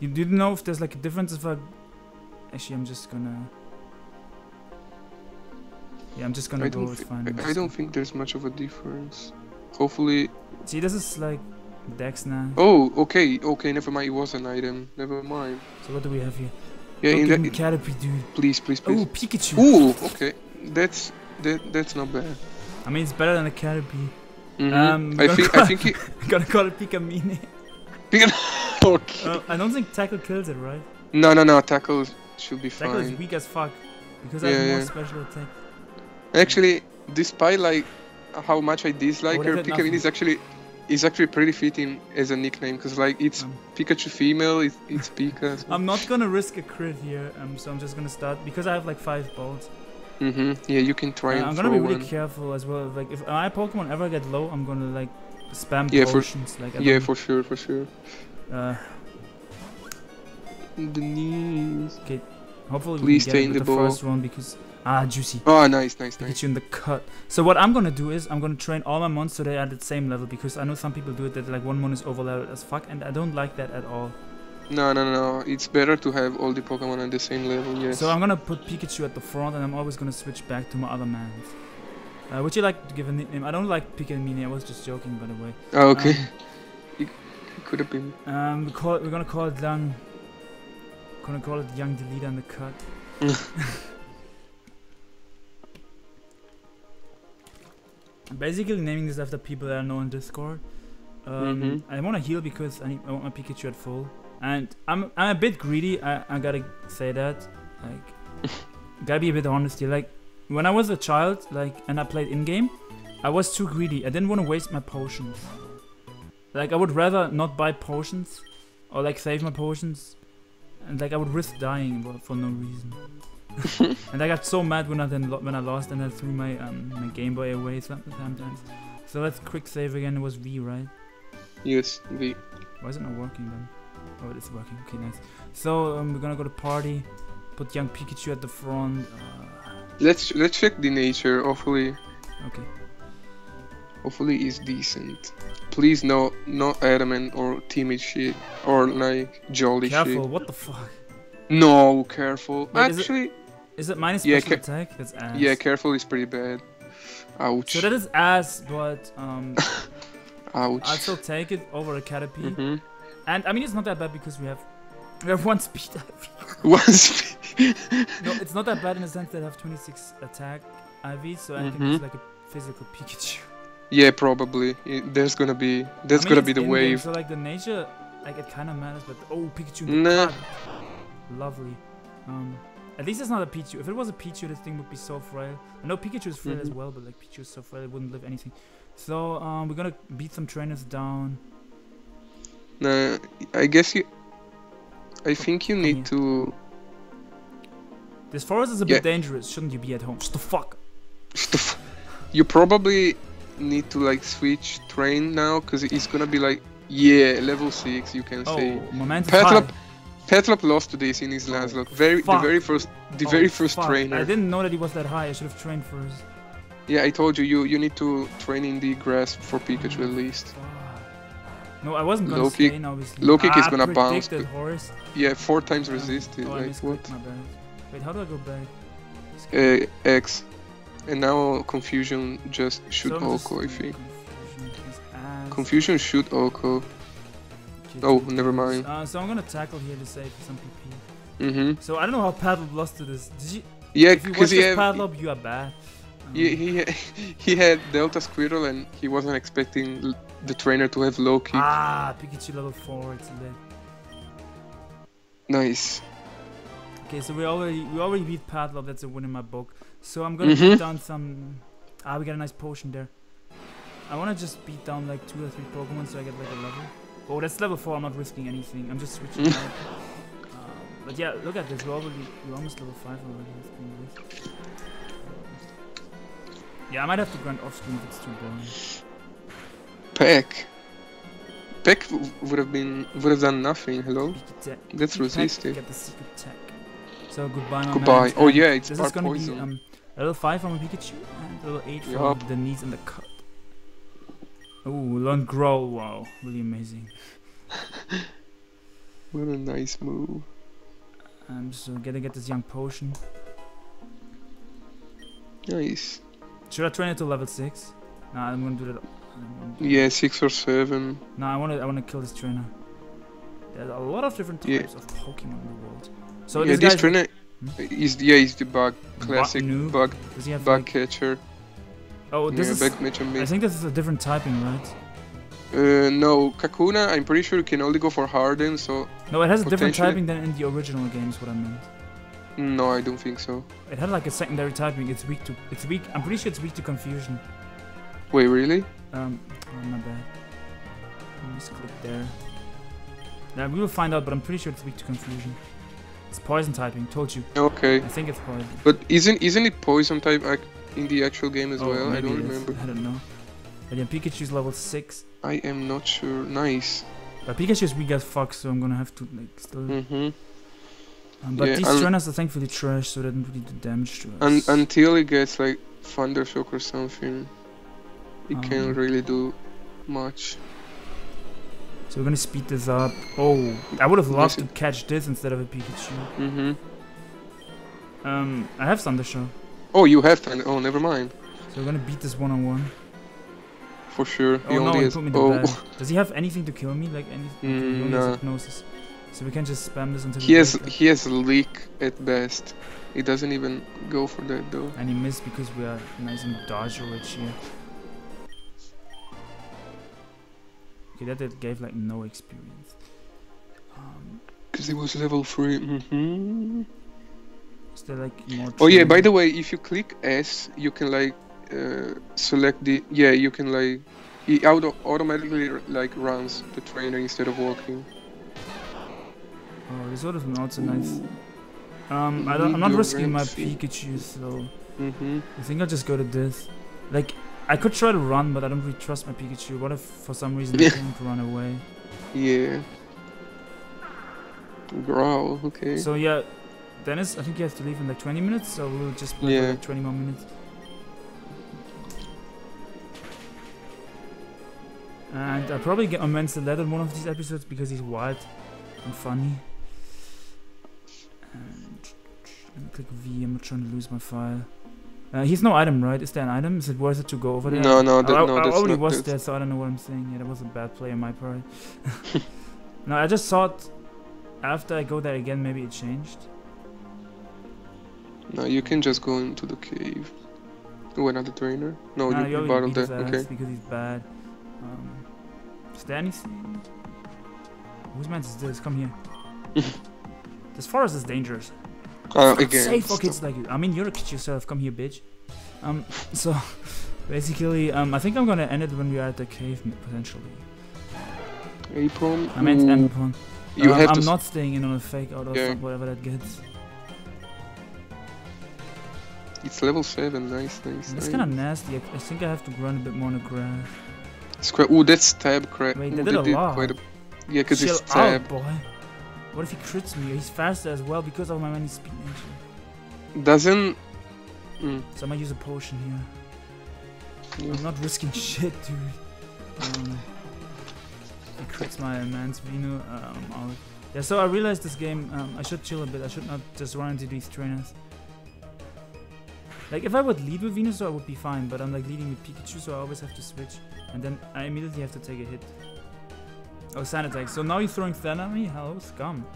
you didn't know if there's like a difference if I. Actually, I'm just gonna. Yeah, I'm just gonna I go. don't, fine. I, I don't think there's much of a difference. Hopefully. See, this is like Dex now. Oh, okay, okay. Never mind. It was an item. Never mind. So what do we have here? Yeah, oh, in that. Caterpie, dude. Please, please, please. Oh. Pikachu. Ooh, okay. That's that. That's not bad. I mean, it's better than a Caterpie. Mhm. Um, I think. I think. It, Gotta call it Pikamine. okay. Uh, I don't think Tackle kills it, right? No, no, no. Tackle should be Tackle is weak as fuck. Because I have Yeah, more special attack. Actually, despite like how much I dislike Oh, her, that's it, Pikamin nothing. is actually is actually pretty fitting as a nickname because like it's Um. Pikachu female, it's, it's Pika. I'm not gonna risk a crit here, um, so I'm just gonna start because I have like five bolts. Mm-hmm. Yeah, you can try Uh, and I'm gonna be really one. careful as well. Like if my Pokemon ever get low, I'm gonna like spam Yeah, for- potions. like I Yeah, for sure, for sure. uh, The knees. hopefully Please we can in get it the the first one because ah juicy. Oh, nice, nice, nice. Get you in the cut. So what I'm gonna do is I'm gonna train all my mons so they're at the same level because I know some people do it that like one mon is over leveled as fuck and I don't like that at all. No, no, no. It's better to have all the Pokemon at the same level. Yes. So I'm gonna put Pikachu at the front, and I'm always gonna switch back to my other mans. Uh, would you like to give a nickname? I don't like Pikachu. Mini. I was just joking, by the way. Oh, okay. Um, it, it could have been. Um, we call it, we're gonna call it Young. Gonna call it Young Deleter in the cut. Basically, naming this after people that I know on Discord. Um, Mhm. I want to heal because I, need, I want my Pikachu at full, and I'm I'm a bit greedy. I, I gotta say that. Like, gotta be a bit honest here. Like, when I was a child, like, and I played in game, I was too greedy. I didn't want to waste my potions. Like, I would rather not buy potions, or like save my potions, and like I would risk dying for no reason. and I got so mad when I then lo- when I lost and I threw my um my Game Boy away sometimes. So let's quick save again. It was V, right? Yes, V. Why is it not working then? Oh, it is working. Okay, nice. So um, we're gonna go to party. Put young Pikachu at the front. Uh, Let's let's check the nature. Hopefully, okay. hopefully it's decent. Please no no adamant or timid shit or like jolly Careful. shit. What the fuck? No, careful. Wait, Actually, Is it minus Yeah, special attack? That's ass. yeah, careful is pretty bad. Ouch. So that is ass, but um, Ouch. I'll still take it over a Caterpie. hmm And I mean, it's not that bad because we have we have one speed. Once. no, it's not that bad in the sense that I have 26 attack IV, so I think Mhm. it's like a physical Pikachu. yeah, probably. It- there's gonna be there's I mean, gonna be the wave. So like the nature, like it kind of matters, but oh, Pikachu. Nah. Lovely. Um, at least it's not a Pichu. If it was a Pichu, this thing would be so frail. I know Pikachu is frail as Mhm. well, but like Pichu is so frail, it wouldn't live anything. So um, we're gonna beat some trainers down. Nah, I guess you. I think you need here. to. This forest is a Yeah. bit dangerous. Shouldn't you be at home? Shut the fuck. You probably need to like switch train now because it's gonna be like yeah level six. You can Oh, say. my man's Petlop, Petlop lost to this in his last Oh, look. Very the very first the very first I trainer. I didn't know that he was that high. I should have trained first. Yeah, I told you you you need to train in the grass for Pikachu at least. No, I wasn't gonna Low kick- obviously. low kick is ah, gonna bounce, horse. Yeah, four times Oh, resisted. Oh, like what? Wait, how do I go back? Uh, X. And now confusion just shoot So OHKO, I think. Confusion, his ass. Confusion shoot OHKO. Kick Oh, never mind. Uh, so I'm gonna tackle here to save some PP. Mm-hmm. So I don't know how Padlob lost to this. Did you? Yeah, you watch because he this had Padlob, you are bad. Um, he, he he had Delta Squirtle and he wasn't expecting the trainer to have low kick. Ah, Pikachu level 4, it's lit. Nice. Okay, so we already we already beat Padlob, that's a win in my book. So I'm gonna Mhm. beat down some... Ah, we got a nice potion there. I wanna just beat down like 2 or 3 Pokemon so I get like a level. Oh, that's level 4, I'm not risking anything. I'm just switching out. Um, but yeah, look at this, we're, already, we're almost level 5 already. Let's do this. Yeah, I might have to grind off screen if it's too boring. Peck. Peck would have been would have done nothing. Hello. Beat the tech. That's resisted. Get the secret tech. So goodbye, my Goodbye. man. Oh yeah, it's This part is gonna poison. be um, level 5 from a Pikachu and level 8 from Denise and the Ooh, learn growl, wow, really amazing. What a nice move. I'm so gonna get this young potion. Nice. Should I train it to level 6? Nah, I'm gonna do that. Gonna do Yeah, six or seven. No, I wanna I wanna kill this trainer. There's a lot of different Yeah. types of Pokemon in the world. So yeah, this this trainer Hmm? is yeah, is the bug classic bug have bug like, catcher. Oh, this yeah, is bug match and I think this is a different typing, right? Uh, no, Kakuna. I'm pretty sure you can only go for Harden. So No, it has a different typing than in the original games. What I meant. no, I don't think so. It had like a secondary typing. It's weak to. It's weak. I'm pretty sure it's weak to confusion. Wait, really? Um, oh, my bad. I misclick there. Yeah, we will find out, but I'm pretty sure it's weak to confusion. It's poison typing. Told you. Okay, I think it's poison. but isn't isn't it poison type in the actual game as oh, well? I don't remember. I don't know. But yeah, Pikachu's level six. I am not sure. Nice. But Pikachu's weak as fuck, so I'm gonna have to like still. Mm-hmm. Um, but yeah, these trainers are thankfully trash, so they don't really do damage to us. And until it gets like Thunder Shock or something, it Um. can't really do much. So we're gonna speed this up. Oh, I would have loved to catch this instead of a Pikachu. Mm-hmm. Um, I have Thundershock, Oh, you have Thunder. Oh, never mind. so we're gonna beat this one on one. For sure. Oh no, only he has. put me to oh, bed. Does he have anything to kill me? Like anything? Mm, he has nah. hypnosis. So we can just spam this until he has break it. he has leak at best. He doesn't even go for that though. And he missed because we are nice and dodge rich here. Okay, that did- gave like no experience. Um, Because it was level three. Mm-hmm. Is there like more? Oh yeah. By the way, if you click S, you can like uh, select the yeah. You can like it auto automatically like runs the trainer instead of walking. Oh, this would have been also nice. Um, I don't, I'm not risking my. Pikachu, so Mm-hmm. I think I'll just go to this. Like, I could try to run, but I don't really trust my Pikachu. What if for some reason I can't run away? Yeah. Growl. Okay. So yeah, Denis, I think you have to leave in like 20 minutes, so we'll just play for Yeah. like 20 more minutes. And I'll probably get immense lead in one of these episodes because he's wild and funny. And let me click V, I'm not trying to lose my file. Uh, he's no item, right? Is there an item? Is it worth it to go over there? No, no, that, I, no, I that's already was that's- there, so I don't know what I'm saying. Yeah, that was a bad play on my part. no, I just thought after I go there again, maybe it changed. No, you can just go into the cave. Oh, another trainer? No, Nah, you, you you already battled beat his that. Okay. because he's bad. Um, is there anything? Whose man is this? Come here. this forest is dangerous. Uh, again. safe for kids like you. I mean, you're a kid yourself. Come here, bitch. Um, so basically, um, I think I'm gonna end it when we are at the cave potentially. Aipom. I meant Ambipom. You um, have I'm not staying in on a fake out of Yeah. whatever that gets. It's level seven. Nice, nice. It's nice. kind of nasty. I, I think I have to run a bit more on the grass. Square. Ooh, that's stab crack. Wait, Ooh, they did a lot. quite a. Yeah, because it's stab. out, boy. What if he crits me? He's faster as well because of my many speed nature. Doesn't. Mm, So I might use a potion here. yeah. I'm not risking shit, dude. Um, he crits my man's Vino, um, out. Yeah, so I realized this game, um, I should chill a bit. I should not just run into these trainers. Like, if I would lead with Venusaur, I would be fine, but I'm like leading with Pikachu, so I always have to switch. And then I immediately have to take a hit. Oh, Sand Attack. So now he's throwing Fen at me? Hello, scum.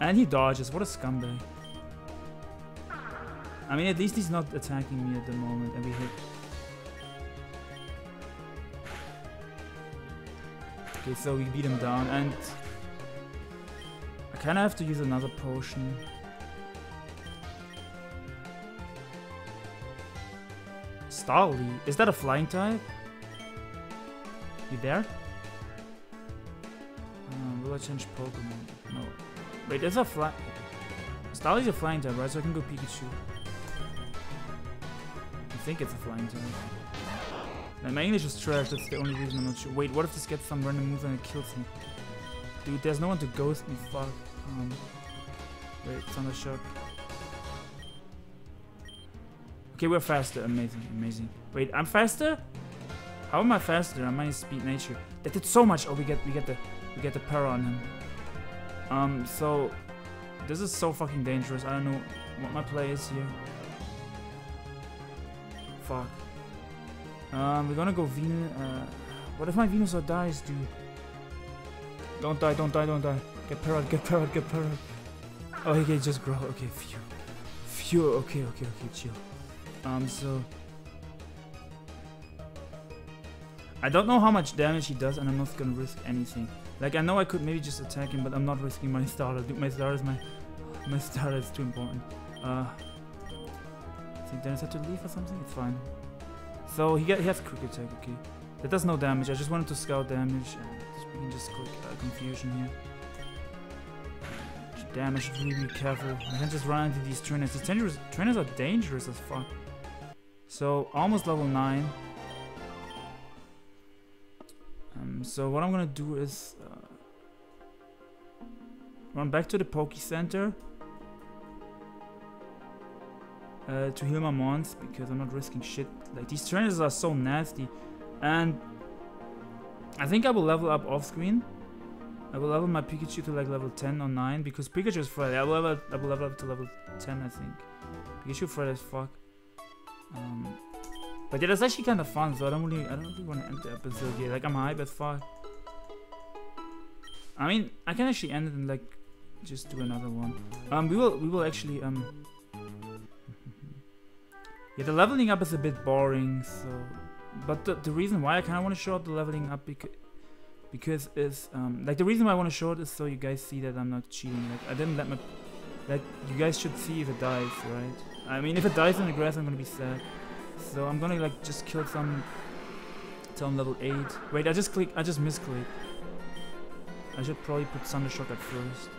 And he dodges. What a scumbag. I mean, at least he's not attacking me at the moment, and we hit. Okay, so we beat him down, and I kind of have to use another potion. Starly? Is that a flying type? You there? Uh, will I change Pokemon? No. Wait, there's a fly. Starly's a flying type, right? So I can go Pikachu. I think it's a flying type. My English is trash, that's the only reason I'm not sure. Wait, what if this gets some random move and it kills me? Dude, there's no one to ghost me, fuck. Um, wait, Thunder Shock. Okay, we're faster. Amazing, amazing. Wait, I'm faster? How am I faster? Am I speed nature? That did so much. Oh, we get we get the we get the power on him. Um, so this is so fucking dangerous. I don't know what my play is here. Fuck. Um, we're gonna go Venus. Uh, what if my Venusaur dies, dude? Don't die, don't die, don't die. Get parrot, get parrot, get parrot. Oh, can just grow. Okay, phew. Phew, okay, okay, okay, chill. Um, so... I don't know how much damage he does, and I'm not gonna risk anything. Like, I know I could maybe just attack him, but I'm not risking my starter. Dude, my starter is my... My starter is too important. Uh... I think Denis had to leave or something? It's fine. So, he, get, he has quick attack, okay. That does no damage, I just wanted to scout damage. And we can just click uh, confusion here. Damage, really be careful. I can't just run into these trainers. These trainers are dangerous as fuck. So, almost level 9. Um, so what I'm gonna do is uh, run back to the Poke Center uh, to heal my mons because I'm not risking shit. Like these trainers are so nasty, and I think I will level up off screen. I will level my Pikachu to like level 10 or 9 because Pikachu is friendly. I will level, I will level up to level 10, I think. Pikachu friendly as fuck. Um, but yeah, that's actually kind of fun, so I don't really, I don't really want to end the episode here. Like, I'm hype as fuck. I mean, I can actually end it and like, just do another one. Um, we will, we will actually, um... yeah, the leveling up is a bit boring, so... But the, the reason why I kind of want to show up the leveling up because because it's um like the reason why I want to show it is so you guys see that I'm not cheating. Like I didn't let my like you guys should see if it dies, right? I mean if it dies in the grass I'm gonna be sad. So I'm gonna like just kill some some level 8. Wait, I just click I just misclick. I should probably put Thundershock at first.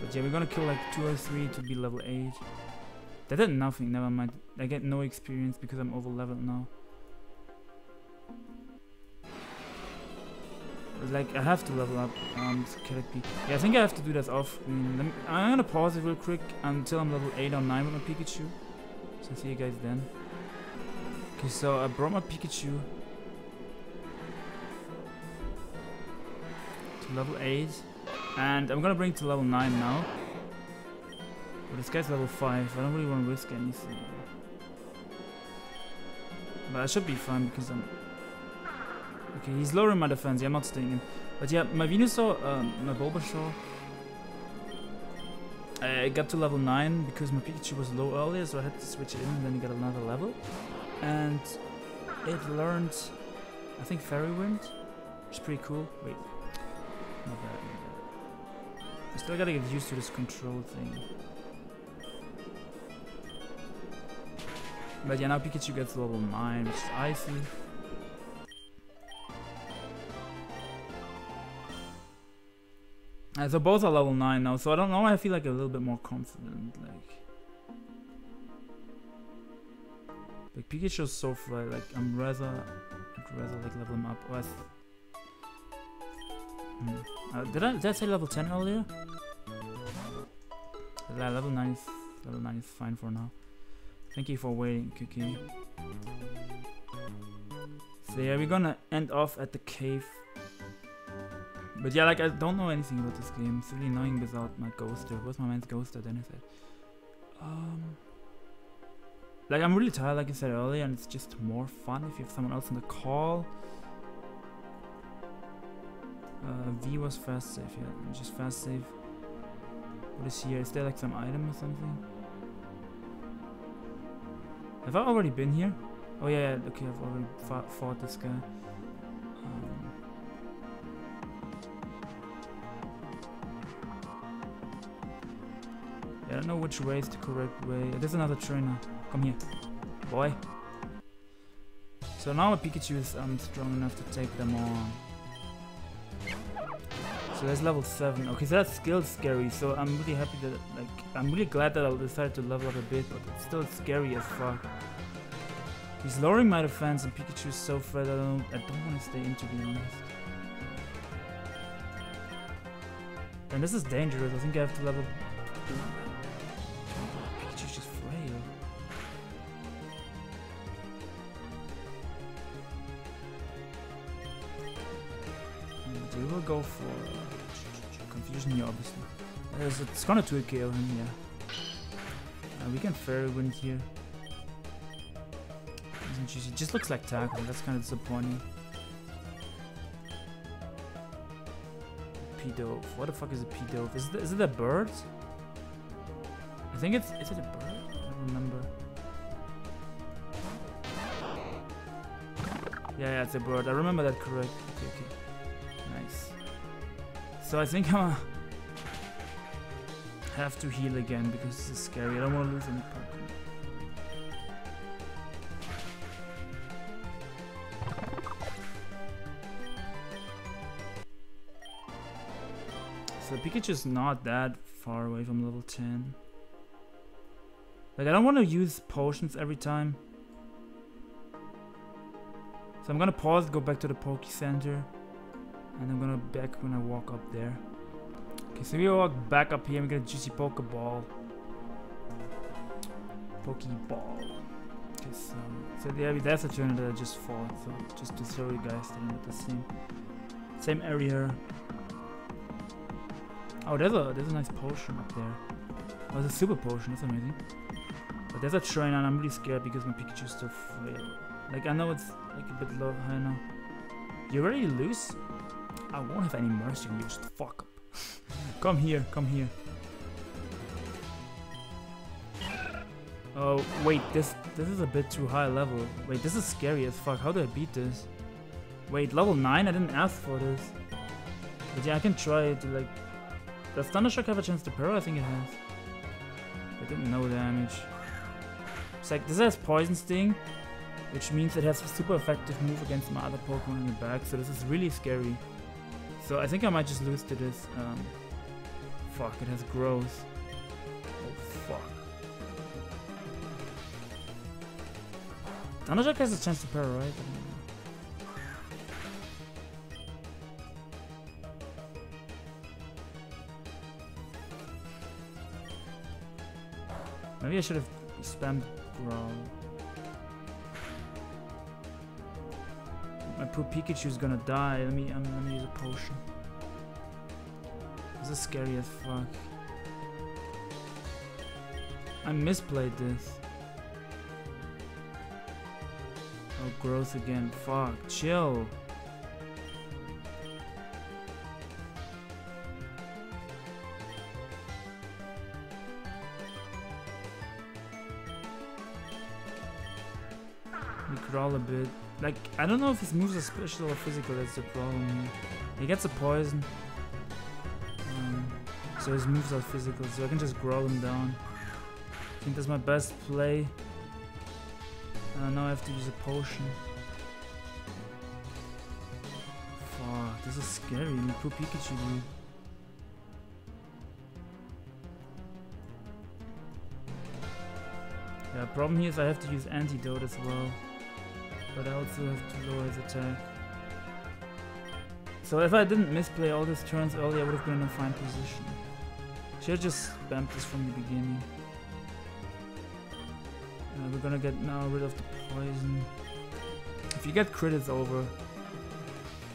But yeah, we're gonna kill like 2 or 3 to be level 8. That did nothing, never mind. I get no experience because I'm over leveled now. Like I have to level up um be yeah I think I have to do that off. Me, I'm gonna pause it real quick until I'm level 8 or 9 with my Pikachu. So see you guys then. Okay so I brought my Pikachu to level 8 and I'm gonna bring it to level 9 now. But this guy's level 5 I don't really want to risk anything. But I should be fine because I'm Okay, he's lowering my defense. Yeah, I'm not staying in. But yeah, my Venusaur, um, my Bulbasaur, I got to level 9 because my Pikachu was low earlier, so I had to switch it in and then he got another level. And it learned, I think, Fairy Wind, which is pretty cool. Wait, not bad, not bad. I still gotta get used to this control thing. But yeah, now Pikachu gets level 9, which is icy. So both are level 9 now, so I don't know, I feel like a little bit more confident, like... Like Pikachu's so fly, like I'm rather, I'd rather like level him up. Or hmm. uh, did I did I say level 10 earlier? Yeah, level 9 is level 9 is fine for now. Thank you for waiting, Kiki. So yeah, we're gonna end off at the cave. But yeah, like I don't know anything about this game. It's really annoying without my ghoster. Where's my man's ghoster? Then I said, um, like I'm really tired, like I said earlier, and it's just more fun if you have someone else on the call. Uh, V was fast save, yeah, just fast save. What is here? Is there like some item or something? Have I already been here? Oh yeah, okay, I've already fought this guy. Don't know which way is the correct way. There's another trainer. Come here, boy. So now my Pikachu is um, strong enough to take them on. So that's level 7. Okay, so that skill's scary, so I'm really happy that, like, I'm really glad that I decided to level up a bit, but it's still scary as fuck. He's lowering my defense and Pikachu is so fed I don't, I don't want to stay in to be honest. And this is dangerous, I think I have to level... go for confusion here obviously. Uh, it's gonna 2 KO him, yeah. Uh, we can fairy wind here. Isn't juicy. Just looks like tackle. That's kind of disappointing. Pidove. What the fuck is a Pidove? Is it, is it a bird? I think it's. Is it a bird? I don't remember. Yeah, yeah, it's a bird. I remember that correct. Okay, okay. So I think I'm have to heal again because this is scary. I don't want to lose any Pokemon. So Pikachu's not that far away from level 10. Like, I don't want to use potions every time. So I'm gonna pause, go back to the Poke Center. And I'm gonna back when I walk up there. Okay, so we walk back up here we get a juicy Pokeball. Pokeball. Okay, so, so yeah, that's a turn that I just fought. So just to show you guys that I'm at the same, same area. Oh, there's a there's a nice potion up there. Oh, it's a super potion. That's amazing. But there's a trainer, and I'm really scared because my Pikachu's still frail. Like I know it's like a bit low. I know. You already lose? I won't have any mercy on you. Just fuck up. come here. Come here. Oh wait, this this is a bit too high level. Wait, this is scary as fuck. How do I beat this? Wait, level 9? I didn't ask for this. But yeah, I can try to like does Thundershock have a chance to Pearl? I think it has. I didn't know damage. It's like, this has Poison Sting, which means it has a super effective move against my other Pokemon in the back, so this is really scary. So I think I might just lose to this. Um, fuck, it has growth. Oh fuck. Thundershock has a chance to Pearl, right? Maybe I should have spammed Growl. Poor Pikachu's gonna die. Let me, um, let me use a potion. This is scary as fuck. I misplayed this. Oh, growth again. Fuck. Chill. Like, I don't know if his moves are special or physical, that's the problem. He gets a poison. Um, so his moves are physical, so I can just growl him down. I think that's my best play. Uh, now I have to use a potion. Fuck, this is scary. My poor Pikachu, dude. Yeah, problem here is I have to use antidote as well. But I also have to lower his attack. So if I didn't misplay all these turns earlier, I would have been in a fine position. Should just spammed this from the beginning. Uh, we're gonna get now rid of the poison. If If you get crit, it's over.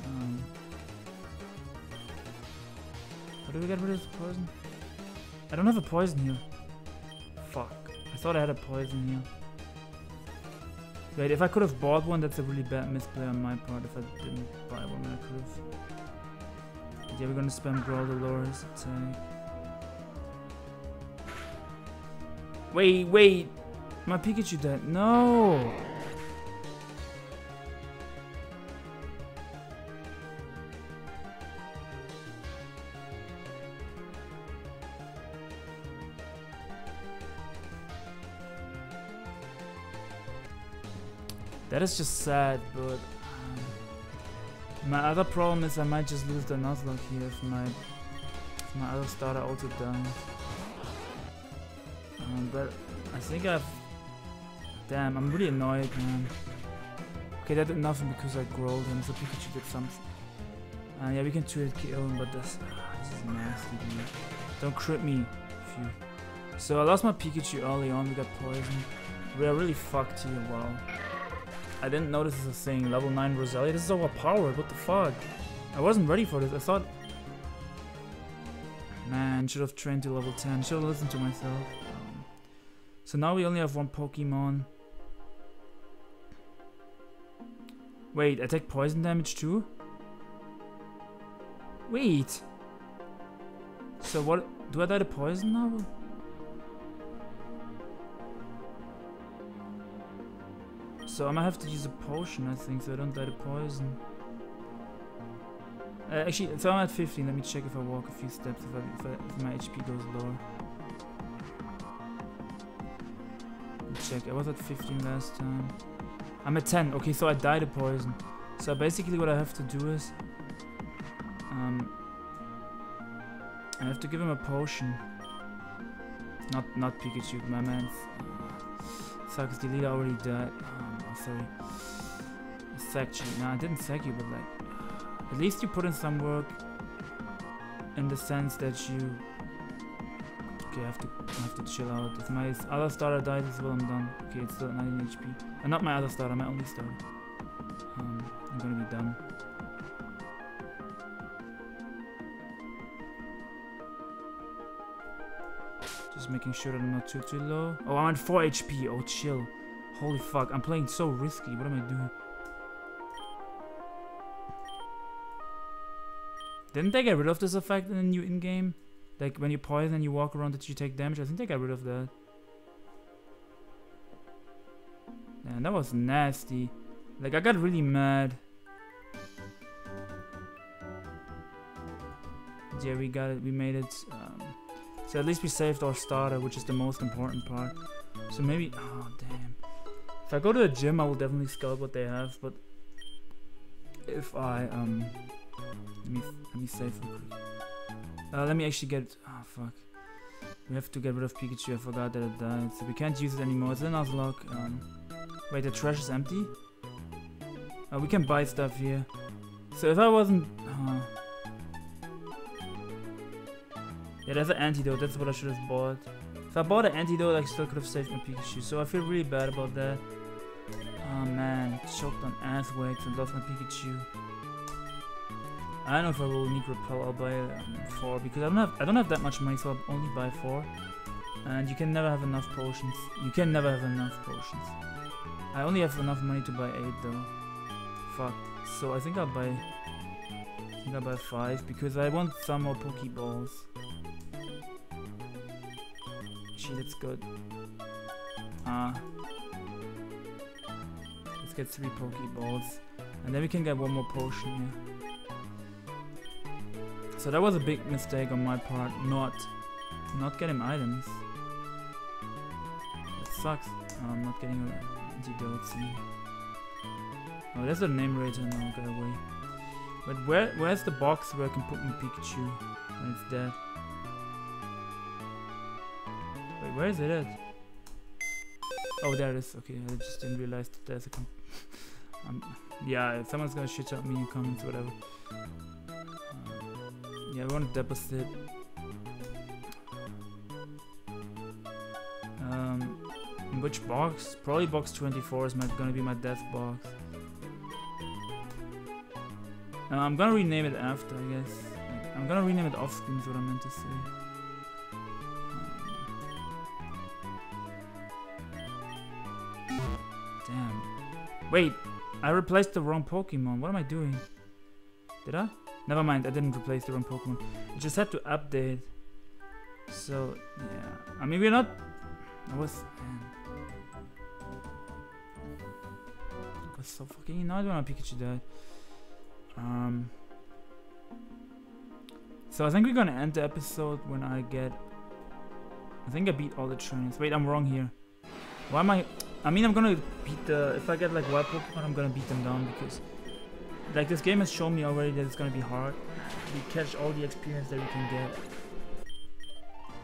Um, how do we get rid of the poison? I don't have a poison here. Fuck. I thought I had a poison here. Wait, if I could have bought one, that's a really bad misplay on my part if I didn't buy one I could have. Yeah, we're gonna spam Growl Dolores attack. Wait, wait! My Pikachu dead. No! That is just sad, but um, my other problem is I might just lose the Nuzlocke here if my if my other starter also dies. Um, but I think I've damn I'm really annoyed, man. Okay, that did nothing because I growled him, so Pikachu did something. Uh, yeah, we can trade kill him, but this, uh, this is nasty, dude. Don't crit me, phew. So I lost my Pikachu early on, we got poisoned. We are really fucked here, wow. I didn't notice this thing. Level 9 Roselia. This is overpowered. What the fuck? I wasn't ready for this. I thought... Man, should have trained to level 10. Should have listened to myself. Um, so now we only have one Pokemon. Wait, I take poison damage too? Wait! So what... Do I die to poison now? So I might have to use a potion, I think, so I don't die to poison. Uh, actually, so I'm at 15. Let me check if I walk a few steps, if, I, if, I, if my HP goes lower. check. I was at 15 last time. I'm at 10. Okay, so I died to poison. So basically what I have to do is... Um, I have to give him a potion. Not not Pikachu, my man. Sucks, the leader already died. Sorry. Sacked you. Nah, I didn't sack you, but like... At least you put in some work. In the sense that you... Okay, I have to, I have to chill out. If my other starter dies as well, I'm done. Okay, it's still at 19 HP. Uh, not my other starter, my only starter. Um, I'm gonna be done. Just making sure that I'm not too too low. Oh, I'm at 4 HP. Oh, chill. Holy fuck, I'm playing so risky. What am I doing? Didn't they get rid of this effect in the new in-game? Like when you poison and you walk around that you take damage? I think they got rid of that. Man, that was nasty. Like I got really mad. Yeah, we got it. We made it. Um, so at least we saved our starter, which is the most important part. So maybe... Oh, damn. If I go to the gym, I will definitely scout what they have, but... If I, um... Let me, let me save real quick. Uh, let me actually get... Oh, fuck. We have to get rid of Pikachu. I forgot that it died. So we can't use it anymore. It's in Nuzlocke. Um, wait, the trash is empty? Oh, we can buy stuff here. So if I wasn't... Uh, yeah, there's an antidote. That's what I should have bought. If I bought an antidote, I still could have saved my Pikachu. So I feel really bad about that. Oh man, choked on weights and lost my Pikachu. I don't know if I will need repel. I'll buy um, four because I don't have I don't have that much money, so I'll only buy four. And you can never have enough potions. You can never have enough potions. I only have enough money to buy eight though. Fuck. So I think I'll buy. I think I'll buy five because I want some more Pokeballs. Actually, that's good. Ah. Uh, let's get three Pokeballs. And then we can get one more potion here. So that was a big mistake on my part, not not getting items. It sucks. Oh, I'm not getting an antidote. Oh, there's a name rater now. Get away. But where where's the box where I can put my Pikachu when it's dead? Wait, where is it at? Oh, there it is. Okay, I just didn't realize that there's a. um, yeah, someone's gonna shit out me in comments, whatever. Yeah, we want to deposit. Um, which box? Probably box 24 is my, gonna be my death box. Uh, I'm gonna rename it after, I guess. Like, I'm gonna rename it off screen, is what I meant to say. Wait, I replaced the wrong Pokemon. What am I doing? Did I? Never mind, I didn't replace the wrong Pokemon. I just had to update. So, yeah. I mean, we're not... I was... Man. I was so fucking annoyed when my Pikachu died. Um... So I think we're gonna end the episode when I get... I think I beat all the trainers. Wait, I'm wrong here. Why am I... I mean, I'm gonna beat the... If I get like wild Pokemon, I'm gonna beat them down because... Like, this game has shown me already that it's gonna be hard. You catch all the experience that we can get.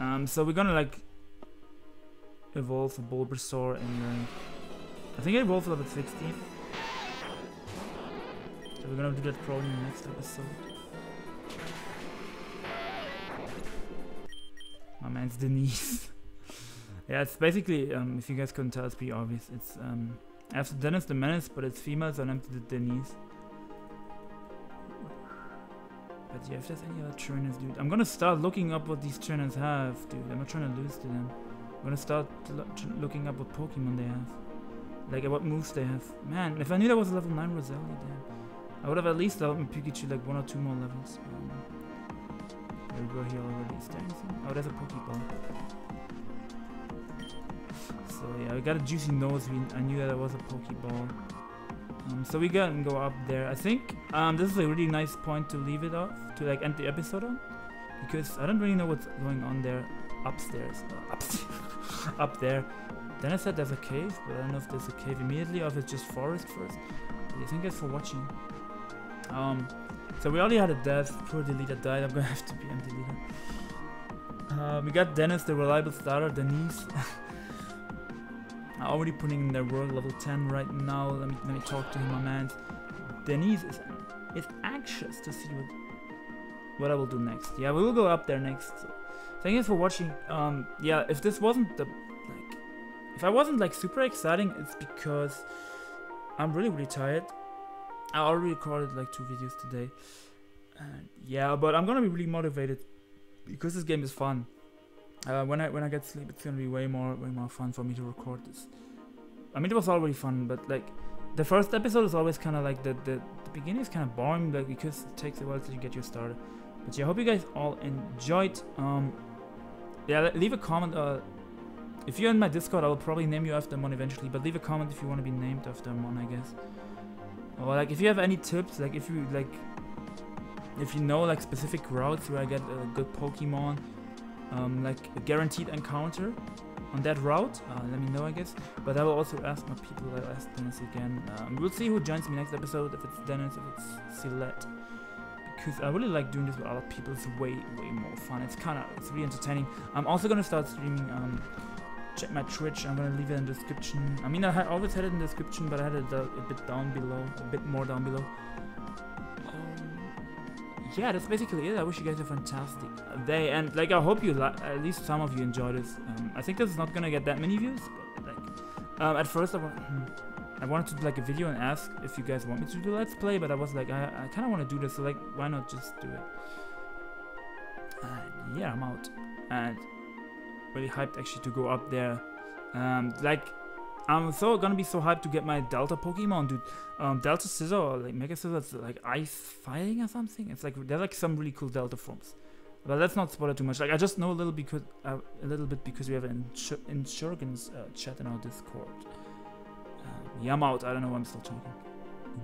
Um, so we're gonna like... Evolve a Bulbasaur and like... I think I evolved level 16. So we're gonna do that probably in the next episode. My man's Denise. yeah, it's basically, um, if you guys couldn't tell, it's pretty obvious. It's um, after Denis the Menace, but it's female, so I'm to Denise. But yeah, if there's any other trainers, dude, I'm gonna start looking up what these trainers have, dude. I'm not trying to lose to them. I'm gonna start lo looking up what Pokemon they have. Like, what moves they have. Man, if I knew that was a level 9 Roselia, then I would have at least leveled my Pikachu like one or two more levels. Um, there we go here already. Is there anything? Oh, there's a Pokeball. So yeah, we got a juicy nose. We, I knew that it was a Pokeball. Um, so we can go up there. I think um, this is a really nice point to leave it off, to like end the episode on. Because I don't really know what's going on there upstairs. Uh, up there. Then I said there's a cave, but I don't know if there's a cave immediately or if it's just forest first. But yeah, thank you guys for watching. Um, so we already had a death. Poor deleter died. I'm gonna have to be empty deleter. Uh, we got Denis, the reliable starter. Denise. already putting in their work level 10 right now. Let me let me talk to him, my man. Denise is is anxious to see what what I will do next. Yeah, we will go up there next. Thank you for watching. Um, yeah, if this wasn't the like, if I wasn't like super exciting, it's because I'm really really tired. I already recorded like two videos today. And yeah, but I'm gonna be really motivated because this game is fun. Uh, when I when I get sleep, it's gonna be way more way more fun for me to record this. I mean, it was already fun, but like the first episode is always kind of like the, the the beginning is kind of boring, like because it takes a while to get you started. But yeah, I hope you guys all enjoyed. Um, yeah, leave a comment. Uh, if you're in my Discord, I will probably name you after Mon eventually. But leave a comment if you want to be named after Mon, I guess. Or like if you have any tips, like if you like, if you know like specific routes where I get a good Pokemon, um, like a guaranteed encounter on that route, uh, let me know I guess. But I will also ask my people. I'll ask Denis again. Um, we'll see who joins me next episode. If it's Denis, if it's Silette. Because I really like doing this with other people. It's way way more fun. It's kind of it's really entertaining. I'm also gonna start streaming. Um, check my Twitch. I'm gonna leave it in the description. I mean, I had always had it in the description, but I had it a, a bit down below, a bit more down below. Yeah, that's basically it. I wish you guys a fantastic day, and like I hope you at least some of you enjoy this. Um, I think this is not gonna get that many views, but like um, at first I, hmm, I wanted to do like a video and ask if you guys want me to do let's play, but I was like I, I kind of want to do this, so like why not just do it? Uh, yeah, I'm out, and really hyped actually to go up there. Um, like, I'm so gonna be so hyped to get my Delta Pokemon, dude. Um, Delta Scizor or like Mega Scizor, it's like ice fighting or something. It's like they're like some really cool Delta forms. But let's not spoil it too much. Like I just know a little because uh, a little bit because we have an insur Insurgence uh, chat in our Discord. Uh, yeah, I'm out. I don't know why I'm still talking.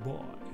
Bye.